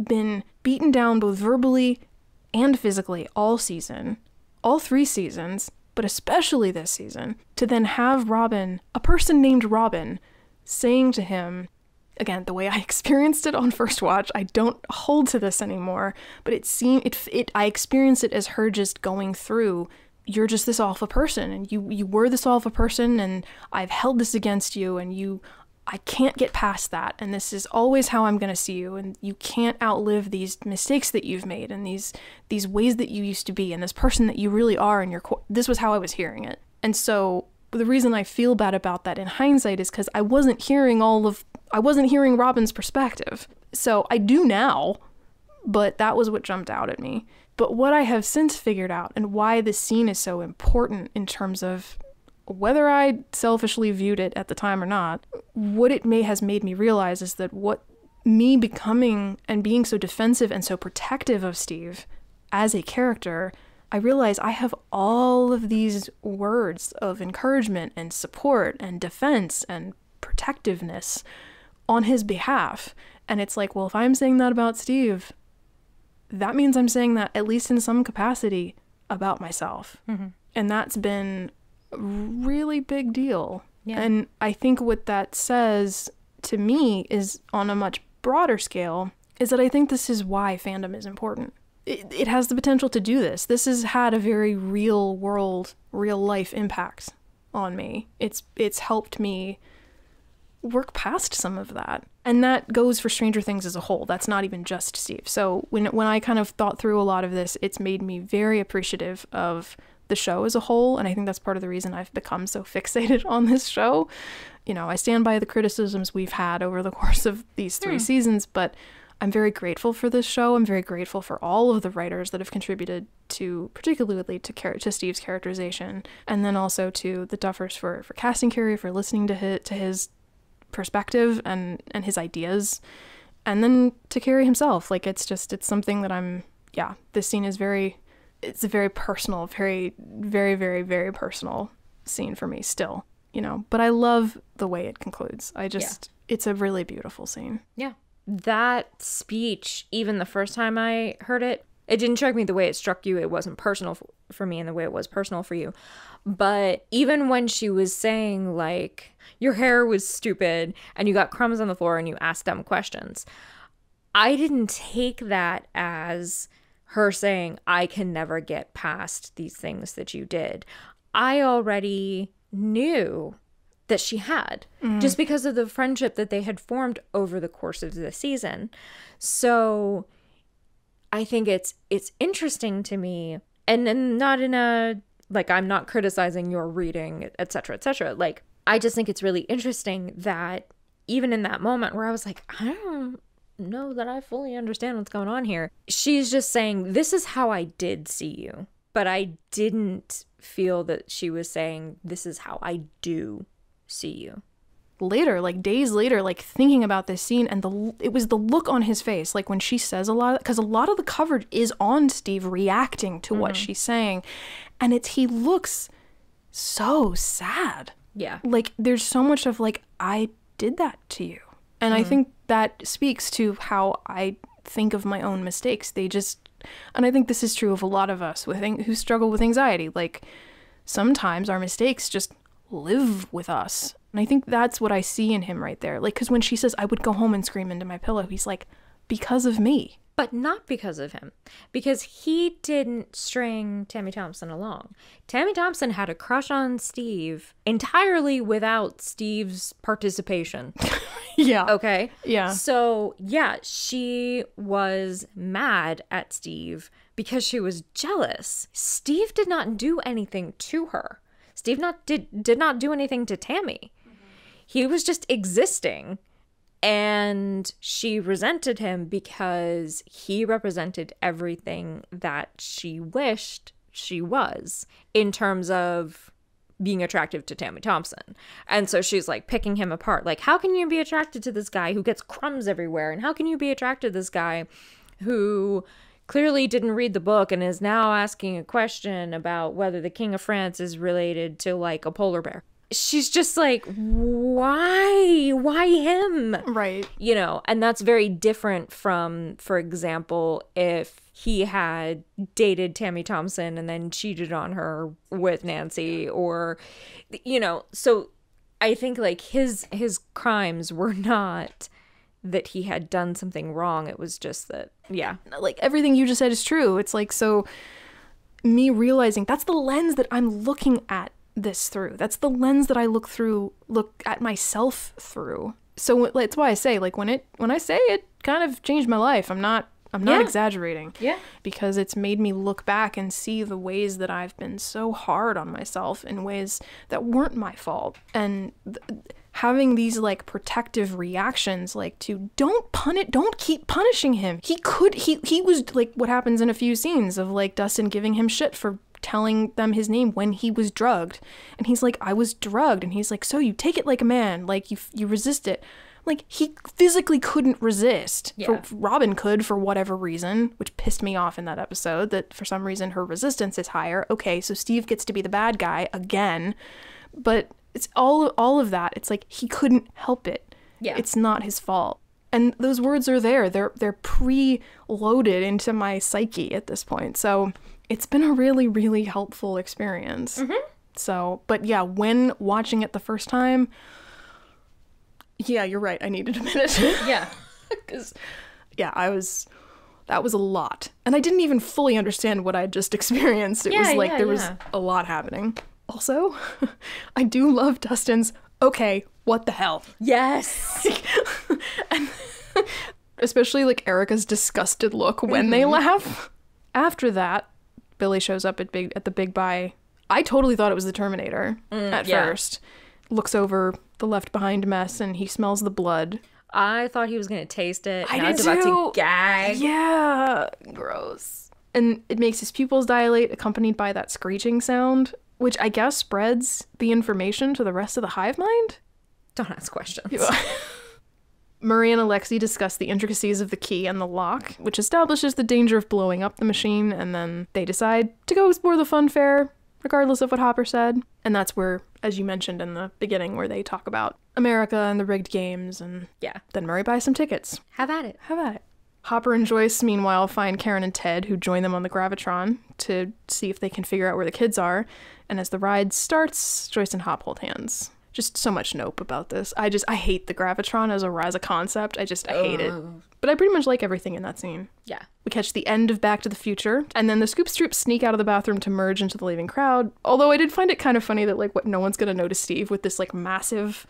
been beaten down both verbally and physically all season, all three seasons, but especially this season, to then have Robin, a person named Robin, saying to him, again, the way I experienced it on first watch, I don't hold to this anymore, but it seemed it it I experienced it as her just going through you're just this awful person and you you were this awful person and I've held this against you and you I can't get past that and this is always how I'm going to see you and you can't outlive these mistakes that you've made and these these ways that you used to be and this person that you really are and your this was how I was hearing it. And so the reason I feel bad about that in hindsight is cuz I wasn't hearing all of I wasn't hearing Robin's perspective. So I do now, but that was what jumped out at me. But what I have since figured out and why this scene is so important in terms of whether I selfishly viewed it at the time or not, what it may has made me realize is that what me becoming and being so defensive and so protective of Steve as a character, I realize I have all of these words of encouragement and support and defense and protectiveness on his behalf. And it's like, well, if I'm saying that about Steve, that means I'm saying that at least in some capacity about myself. Mm-hmm. And that's been a really big deal. Yeah. And I think what that says to me is on a much broader scale is that I think this is why fandom is important. It, it has the potential to do this. This has had a very real world, real life impact on me. It's it's helped me work past some of that. And that goes for Stranger Things as a whole. That's not even just Steve. So when when I kind of thought through a lot of this, it's made me very appreciative of the show as a whole, and I think that's part of the reason I've become so fixated on this show. You know, I stand by the criticisms we've had over the course of these three hmm. seasons, but I'm very grateful for this show. I'm very grateful for all of the writers that have contributed to, particularly to char- to Steve's characterization, and then also to the Duffers for for casting Keery, for listening to his, to his perspective and and his ideas and then to Keery himself. Like it's just it's something that i'm yeah this scene is very it's a very personal very very very very personal scene for me still you know? But i love the way it concludes. I just yeah. it's a really beautiful scene. Yeah that speech even the first time i heard it it didn't strike me the way it struck you it wasn't personal for me in the way it was personal for you but even when she was saying, like, your hair was stupid and you got crumbs on the floor and you asked dumb questions, I didn't take that as her saying, I can never get past these things that you did. I already knew that she had mm. just because of the friendship that they had formed over the course of the season. So I think it's it's interesting to me and, and not in a like i'm not criticizing your reading etc etc like i just think it's really interesting that even in that moment where i was like i don't know that i fully understand what's going on here she's just saying this is how i did see you but i didn't feel that she was saying this is how i do see you. Later like days later like thinking about this scene and the it was the look on his face like when she says a lot because a lot of the coverage is on steve reacting to mm-hmm. what she's saying. And it's he looks so sad. Yeah. Like there's so much of like i did that to you. And mm-hmm. i think that speaks to how i think of my own mistakes. They just and i think this is true of a lot of us with who struggle with anxiety. Like sometimes our mistakes just live with us and I think that's what I see in him right there. Like, because when she says, I would go home and scream into my pillow, he's like, because of me. But not because of him. Because he didn't string Tammy Thompson along. Tammy Thompson had a crush on Steve entirely without Steve's participation. yeah. Okay. Yeah. So, yeah, she was mad at Steve because she was jealous. Steve did not do anything to her. Steve not did did not do anything to Tammy. He was just existing. And she resented him because he represented everything that she wished she was in terms of being attractive to Tammy Thompson. And so she's like picking him apart. Like, how can you be attracted to this guy who gets crumbs everywhere? And how can you be attracted to this guy who clearly didn't read the book and is now asking a question about whether the King of France is related to like a polar bear? she's just like, why? Why him? Right. You know, and that's very different from, for example, if he had dated Tammy Thompson and then cheated on her with Nancy or you know, so I think like his his crimes were not that he had done something wrong. It was just that, yeah. like everything you just said is true. It's like so me realizing that's the lens that I'm looking at this through. That's the lens that I look through look at myself through. So that's why I say like when it when I say it kind of changed my life. I'm not I'm not Yeah. exaggerating. Yeah. Because it's made me look back and see the ways that I've been so hard on myself in ways that weren't my fault. And th- having these like protective reactions like to don't pun it don't keep punishing him. He could he he was like what happens in a few scenes of like Dustin giving him shit for telling them his name when he was drugged. And he's like I was drugged and he's like so you take it like a man, like you you resist it. Like he physically couldn't resist. Yeah. For, Robin could for whatever reason, which pissed me off in that episode that for some reason her resistance is higher. Okay, so Steve gets to be the bad guy again. But it's all all of that. It's like he couldn't help it. Yeah. It's not his fault. And those words are there. They're they're pre-loaded into my psyche at this point. So it's been a really, really helpful experience. Mm-hmm. So, but yeah, when watching it the first time, yeah, you're right. I needed a minute. Yeah. because yeah i was that was a lot and i didn't even fully understand what i just experienced it was like yeah, there was a lot happening also i do love dustin's okay what the hell Yes. And especially like erica's disgusted look when they mm-hmm. laugh after that billy shows up at big at the big buy i totally thought it was the terminator mm, at yeah. first looks over the left behind mess and he smells the blood I thought he was going to taste it. I I did was about too. to gag. Yeah, gross. And it makes his pupils dilate, accompanied by that screeching sound, which I guess spreads the information to the rest of the hive mind. Don't ask questions. Murray and Alexei discuss the intricacies of the key and the lock, which establishes the danger of blowing up the machine, and then they decide to go explore the fun fair, regardless of what Hopper said. And that's where, as you mentioned in the beginning, where they talk about America and the rigged games, and Yeah. then Murray buys some tickets. Have at it. Have at it. Hopper and Joyce, meanwhile, find Karen and Ted, who join them on the Gravitron to see if they can figure out where the kids are. And as the ride starts, Joyce and Hop hold hands. Just so much nope about this. I just I hate the Gravitron as a as a concept. I just I hate it. But I pretty much like everything in that scene. Yeah. We catch the end of Back to the Future, and then the Scoops Troop sneak out of the bathroom to merge into the leaving crowd. Although I did find it kind of funny that like what no one's gonna notice Steve with this like massive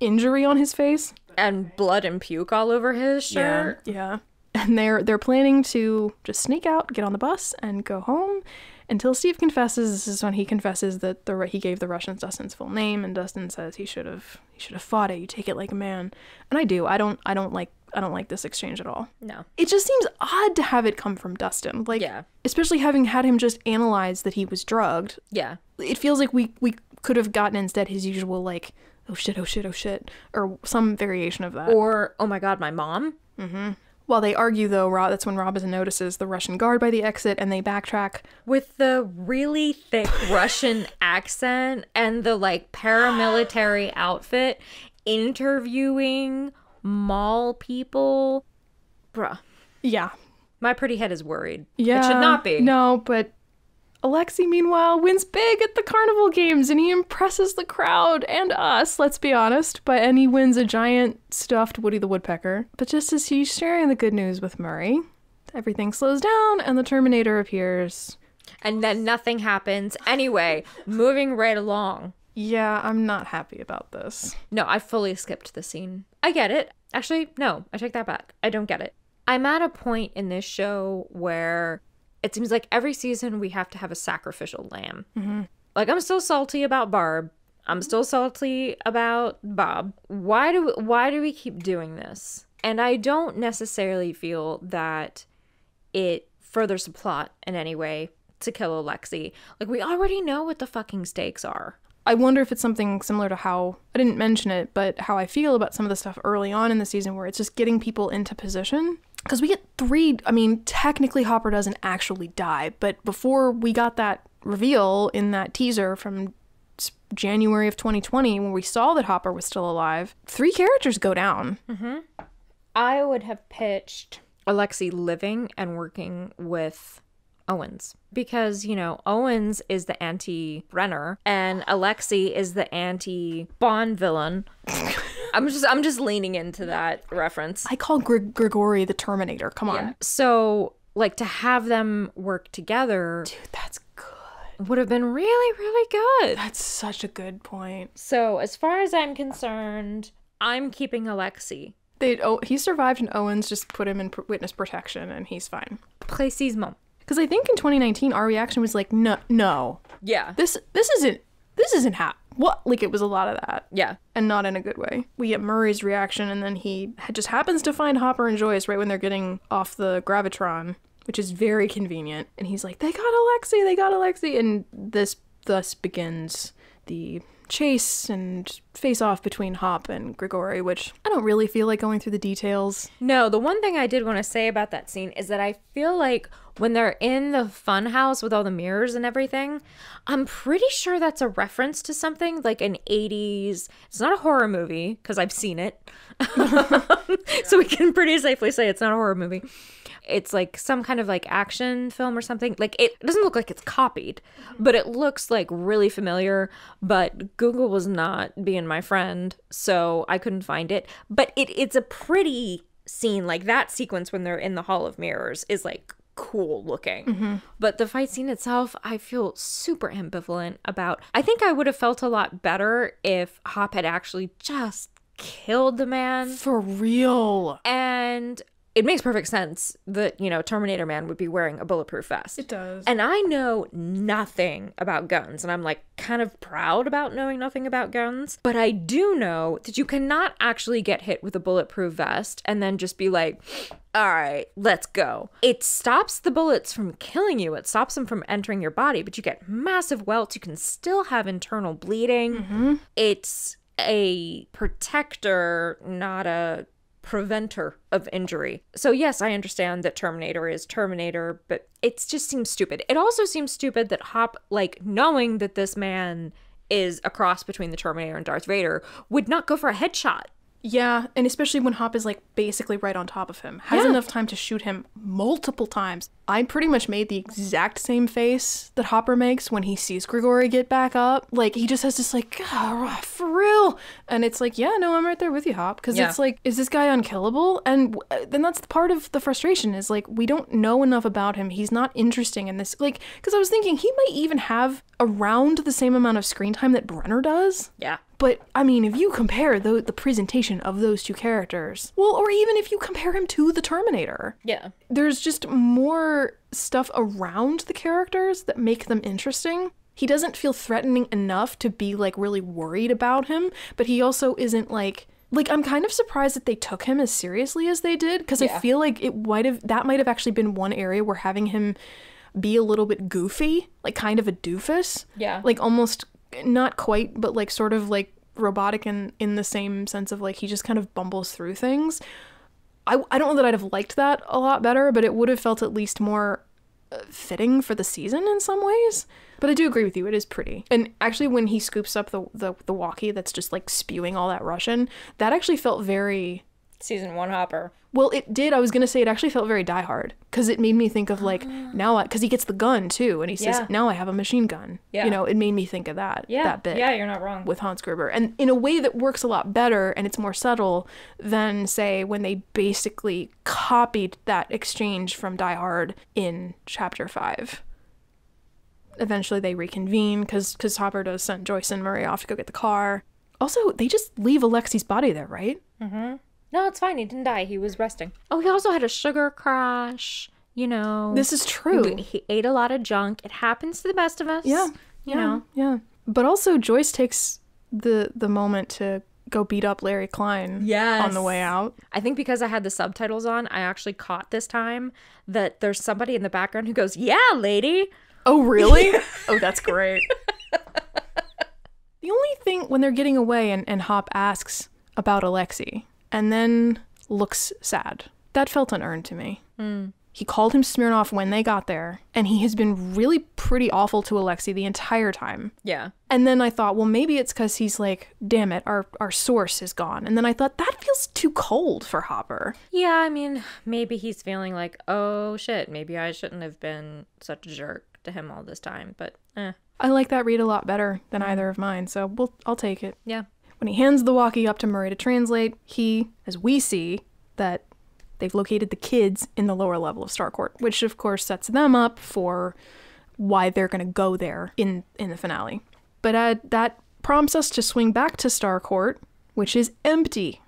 injury on his face. And blood and puke all over his shirt. Yeah. And they're they're planning to just sneak out, get on the bus, and go home until Steve confesses. This is when he confesses that the he gave the Russians Dustin's full name, and Dustin says he should have he should have fought it. You take it like a man, and I do. I don't I don't like I don't like this exchange at all. No. It just seems odd to have it come from Dustin, like Yeah. especially having had him just analyze that he was drugged. Yeah. It feels like we we could have gotten instead his usual like oh shit oh shit oh shit or some variation of that. Or, oh my god, my mom? Mm-hmm. While they argue, though, Ro- that's when Robinson notices the Russian guard by the exit and they backtrack. With the really thick Russian accent and the like paramilitary outfit, interviewing mall people. Bruh. Yeah. My pretty head is worried. Yeah. It should not be. No, but Alexei, meanwhile, wins big at the carnival games and he impresses the crowd and us, let's be honest. But and he wins a giant stuffed Woody the Woodpecker. But just as he's sharing the good news with Murray, everything slows down and the Terminator appears. And then nothing happens. Anyway, moving right along. Yeah, I'm not happy about this. No, I fully skipped the scene. I get it. Actually, no, I take that back. I don't get it. I'm at a point in this show where it seems like every season we have to have a sacrificial lamb. Mm-hmm. Like I'm still salty about Barb. I'm still salty about Bob. Why do we, why do we keep doing this? And I don't necessarily feel that it furthers the plot in any way to kill Alexei. Like we already know what the fucking stakes are. I wonder if it's something similar to how I didn't mention it, but how I feel about some of the stuff early on in the season where it's just getting people into position. Because we get three, I mean, technically Hopper doesn't actually die, but before we got that reveal in that teaser from January of 2020 when we saw that Hopper was still alive, three characters go down. Mm-hmm. I would have pitched Alexei living and working with Owens because, you know, Owens is the anti Brenner and Alexei is the anti Bond villain. I'm just I'm just leaning into that reference. I call Gr- Grigori the Terminator. Come on. So like to have them work together Dude, that's good. would have been really really good. That's such a good point. So as far as I'm concerned, I'm keeping Alexei. They oh he survived and Owens just put him in pr- witness protection and he's fine. Précisement. Because I think in 2019 our reaction was like no no Yeah. this this isn't this isn't hap what like it was a lot of that Yeah. and not in a good way. We get Murray's reaction and then he just happens to find Hopper and Joyce right when they're getting off the gravitron, which is very convenient. And he's like, "They got Alexei, they got Alexei," and this thus begins the chase and face off between Hop and Grigori, which I don't really feel like going through the details. No, the one thing I did want to say about that scene is that I feel like when they're in the fun house with all the mirrors and everything, I'm pretty sure that's a reference to something like an 80s. It's not a horror movie because I've seen it. so we can pretty safely say it's not a horror movie. It's like some kind of like action film or something. Like it doesn't look like it's copied, mm-hmm. but it looks like really familiar. But Google was not being my friend, so I couldn't find it. But it it's a pretty scene. Like that sequence when they're in the Hall of Mirrors is like cool looking. Mm-hmm. But the fight scene itself, I feel super ambivalent about. I think I would have felt a lot better if Hop had actually just killed the man For real. and it makes perfect sense that, you know, Terminator Man would be wearing a bulletproof vest. It does. And I know nothing about guns, and I'm like kind of proud about knowing nothing about guns. But I do know that you cannot actually get hit with a bulletproof vest and then just be like, all right, let's go. It stops the bullets from killing you, it stops them from entering your body, but you get massive welts. You can still have internal bleeding. Mm-hmm. It's a protector, not a preventer of injury. So yes, I understand that Terminator is Terminator, but it just seems stupid. It also seems stupid that Hop like knowing that this man is a cross between the Terminator and Darth Vader would not go for a headshot. Yeah, and especially when Hop is like basically right on top of him, has Yeah. enough time to shoot him multiple times. I pretty much made the exact same face that Hopper makes when he sees Grigori get back up. Like he just has this like, "Ah, for real, and it's like, yeah, no, I'm right there with you, Hop, because Yeah. it's like, is this guy unkillable? And uh, then that's the part of the frustration is like we don't know enough about him. He's not interesting in this. Like, because I was thinking he might even have around the same amount of screen time that Brenner does. Yeah. But I mean, if you compare the the presentation of those two characters, well, or even if you compare him to the Terminator, Yeah. there's just more stuff around the characters that make them interesting. He doesn't feel threatening enough to be like really worried about him, but he also isn't like like I'm kind of surprised that they took him as seriously as they did because I feel like it might have that might have actually been one area where having him be a little bit goofy, like kind of a doofus, Yeah. like almost not quite, but like sort of like robotic in in the same sense of like he just kind of bumbles through things. I I don't know that I'd have liked that a lot better, but it would have felt at least more uh, fitting for the season in some ways. But I do agree with you; it is pretty. And actually, when he scoops up the the, the walkie that's just like spewing all that Russian, that actually felt very Season one Hopper. Well, it did. I was gonna say it actually felt very Die Hard because it made me think of like ah. now because he gets the gun too, and he says Yeah. now I have a machine gun. Yeah. You know, it made me think of that Yeah. that bit Yeah, you're not wrong. with Hans Gruber, and in a way that works a lot better and it's more subtle than say when they basically copied that exchange from Die Hard in Chapter Five. Eventually, they reconvene because because Hopper does send Joyce and Murray off to go get the car. Also, they just leave Alexei's body there, right? Mm-hmm. No, it's fine. He didn't die. He was resting. Oh, he also had a sugar crash. You know, This is true. He, he ate a lot of junk. It happens to the best of us. Yeah. You know. Yeah. But also Joyce takes the the moment to go beat up Larry Kline on the way out. I think because I had the subtitles on, I actually caught this time that there's somebody in the background who goes, "Yeah, lady." Oh, really? oh, that's great. the only thing when they're getting away and, and Hop asks about Alexei and then looks sad, that felt unearned to me. He called him Smirnoff when they got there, and he has been really pretty awful to Alexei the entire time. Yeah. And then I thought, well, maybe it's because he's like, damn it, our, our source is gone. And then I thought, that feels too cold for Hopper. Yeah, I mean, maybe he's feeling like, "Oh shit, maybe I shouldn't have been such a jerk to him all this time." But eh. I like that read a lot better than either of mine, so we'll, I'll take it. Yeah. When he hands the walkie up to Murray to translate, he, as we see, that they've located the kids in the lower level of Starcourt, which of course sets them up for why they're going to go there in in the finale. But uh, that prompts us to swing back to Starcourt, which is empty,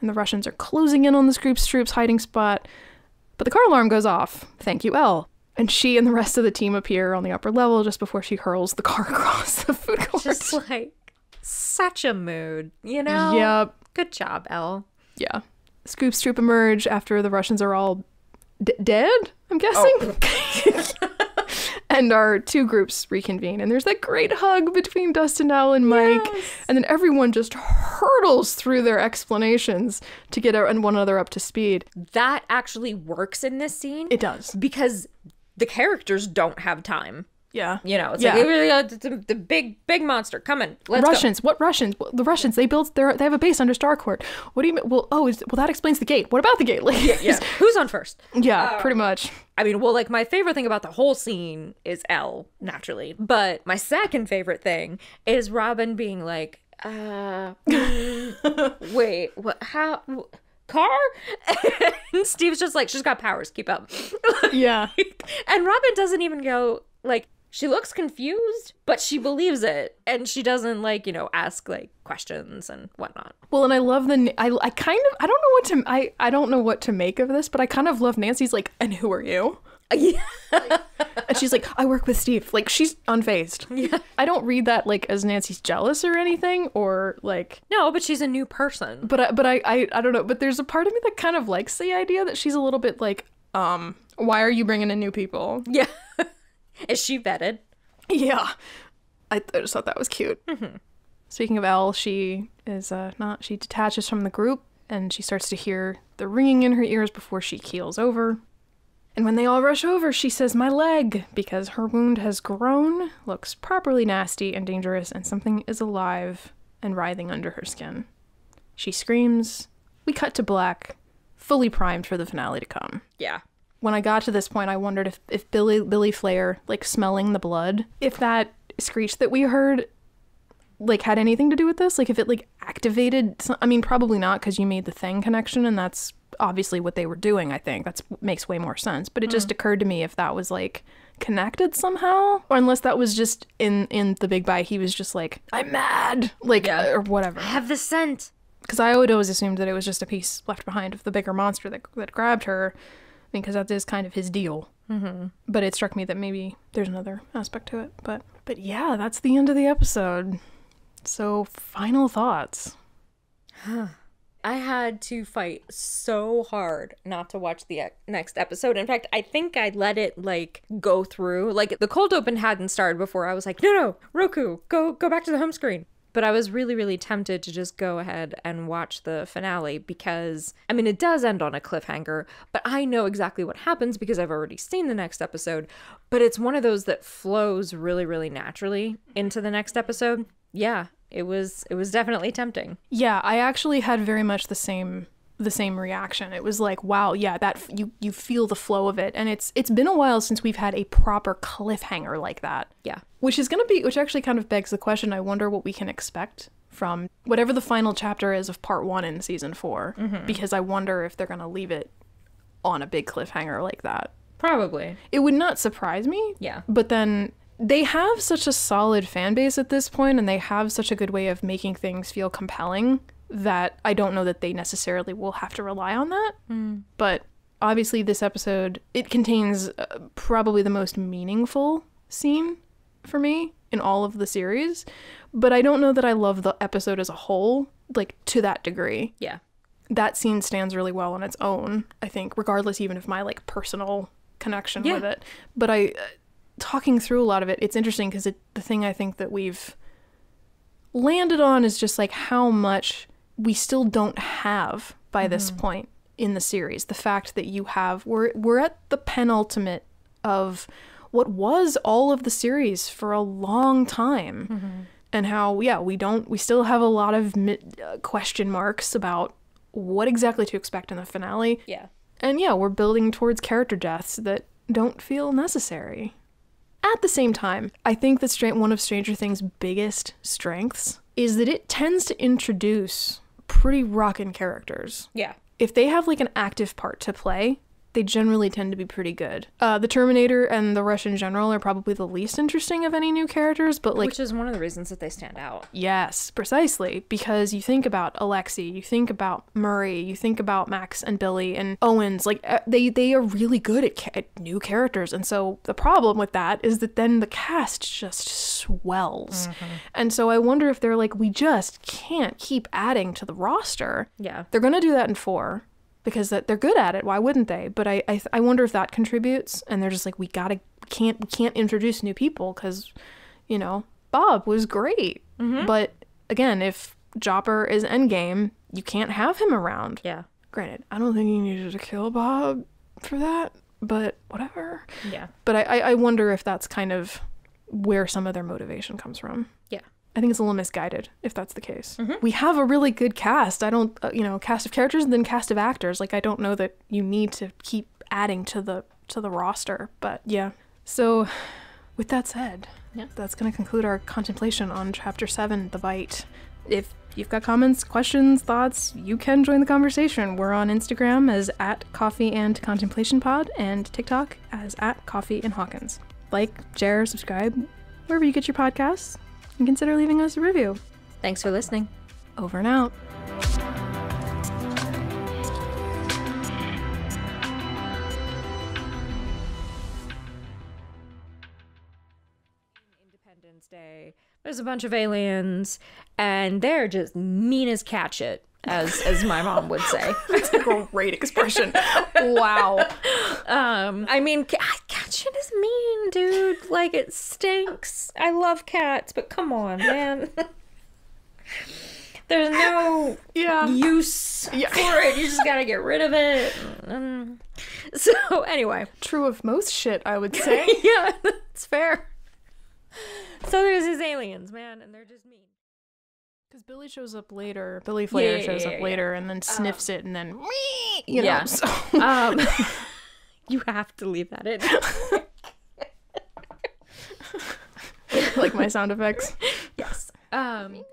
and the Russians are closing in on this group's troops' hiding spot. But the car alarm goes off. Thank you, El. And she and the rest of the team appear on the upper level just before she hurls the car across the food court. Just like such a mood, you know? Yep. Good job, El. Yeah. Scoops troop emerge after the Russians are all d- dead, I'm oh. guessing. and our two groups reconvene. And there's that great hug between Dustin, Al, and Mike. And then everyone just hurtles through their explanations to get one another up to speed. That actually works in this scene It does. because the characters don't have time. Yeah. You know, it's Yeah. like "Uh, the, big big monster coming. Let's go." Russians. What Russians? Well, the Russians. They built their. They have a base under Starcourt. What do you mean? Well, oh, is, well that explains the gate. What about the gate? Like, Yeah. Who's on first? yeah, pretty much. I mean, well, like my favorite thing about the whole scene is El, naturally. But my second favorite thing is Robin being like, uh, wait, what, how, car? and Steve's just like, she's got powers, keep up. Yeah. and Robin doesn't even go, like, she looks confused, but she believes it. And she doesn't, like, you know, ask, like, questions and whatnot. Well, and I love the. I, I kind of. I don't know what to. I. I don't know what to make of this, but I kind of love Nancy's like. And who are you? Yeah. And she's like, I work with Steve. Like she's unfazed. Yeah. I don't read that like as Nancy's jealous or anything, or like. No, but she's a new person. But I, but I, I I don't know. But there's a part of me that kind of likes the idea that she's a little bit like, um, why are you bringing in new people? Yeah. Is she vetted? Yeah. I, I just thought that was cute. Speaking of El, she is uh, not. She detaches from the group and she starts to hear the ringing in her ears before she keels over. And when they all rush over, she says, My leg, because her wound has grown, looks properly nasty and dangerous, and something is alive and writhing under her skin. She screams. We cut to black, fully primed for the finale to come Yeah. When I got to this point, I wondered if, if Billy Billy Flayer, like smelling the blood, if that screech that we heard, like had anything to do with this. Like if it like activated. Some, I mean, probably not because you made the thing connection, and that's obviously what they were doing. I think that's makes way more sense. But it just mm. occurred to me if that was like connected somehow, or unless that was just in in the big bite, he was just like, I'm mad, like Yeah. or whatever I have the scent. because I would always assumed that it was just a piece left behind of the bigger monster that that grabbed her, because that is kind of his deal. Mm-hmm. But it struck me that maybe there's another aspect to it. But but yeah, that's the end of the episode. So final thoughts. I had to fight so hard not to watch the e- next episode. In fact, I think I let it like go through. Like the cold open hadn't started before. I was like, "No, no, Roku, go go back to the home screen." But I was really really tempted to just go ahead and watch the finale because I mean, it does end on a cliffhanger, but I know exactly what happens because I've already seen the next episode, but it's one of those that flows really really naturally into the next episode. Yeah, it was it was definitely tempting. Yeah, I actually had very much the same the same reaction. It was like, wow, yeah, that f- you you feel the flow of it, and it's it's been a while since we've had a proper cliffhanger like that. Yeah. Which is going to be, which actually kind of begs the question. I wonder what we can expect from whatever the final chapter is of part one in season 4 because I wonder if they're going to leave it on a big cliffhanger like that. Probably. It would not surprise me. Yeah. But then they have such a solid fan base at this point and they have such a good way of making things feel compelling that I don't know that they necessarily will have to rely on that. But obviously this episode it contains uh, probably the most meaningful scene for me in all of the series, but I don't know that I love the episode as a whole like to that degree. Yeah. that scene stands really well on its own i think regardless even of my like personal connection with it. But i uh, talking through a lot of it it's interesting because it, the thing i think that we've landed on is just like how much we still don't have by this point in the series. The fact that you have we're we're at the penultimate of what was all of the series for a long time and how yeah we don't we still have a lot of mi- uh, question marks about what exactly to expect in the finale Yeah. and yeah we're building towards character deaths that don't feel necessary at the same time i think that Stra- one of stranger things biggest strengths is that it tends to introduce pretty rockin' characters. Yeah. If they have like an active part to play, they generally tend to be pretty good. Uh, the Terminator and the Russian general are probably the least interesting of any new characters, but like Which is one of the reasons that they stand out. Yes, precisely. Because you think about Alexei, you think about Murray, you think about Max and Billy and Owens. Like uh, they they are really good at, ca- at new characters, and so the problem with that is that then the cast just swells. And so I wonder if they're like, we just can't keep adding to the roster. Yeah. They're gonna do that in four because that they're good at it. Why wouldn't they? But I I, I wonder if that contributes, and they're just like, we gotta can't we can't introduce new people because you know Bob was great, mm-hmm. but again, if Jopper is Endgame, you can't have him around. Yeah. Granted, I don't think you needed to kill Bob for that, but whatever. Yeah. But I, I, I wonder if that's kind of where some of their motivation comes from. Yeah. I think it's a little misguided if that's the case. We have a really good cast. I don't, uh, you know, cast of characters and then cast of actors. Like I don't know that you need to keep adding to the to the roster. But yeah. So, with that said, Yeah. that's going to conclude our contemplation on chapter seven, the bite. If you've got comments, questions, thoughts, you can join the conversation. We're on Instagram as at Coffee and Contemplation Pod and TikTok as at Coffee and Hawkins. Like, share, subscribe, wherever you get your podcasts, and consider leaving us a review. Thanks for listening. Over and out. Independence Day. There's a bunch of aliens, and they're just mean as cat shit, as as my mom would say. That's a great expression. wow. Um, I mean, ca- cat shit is mean, dude. Like it stinks. I love cats, but come on, man. There's no Yeah. use Yeah. for it. You just gotta get rid of it. Mm. So anyway, True of most shit, I would say. yeah, that's fair. So there's these aliens, man, and they're just mean. Because Billy shows up later. Billy Flayer yeah, shows yeah, up yeah. later and then sniffs it and then, you know. Yeah. So. Um, you have to leave that in. like my sound effects. yes. Um,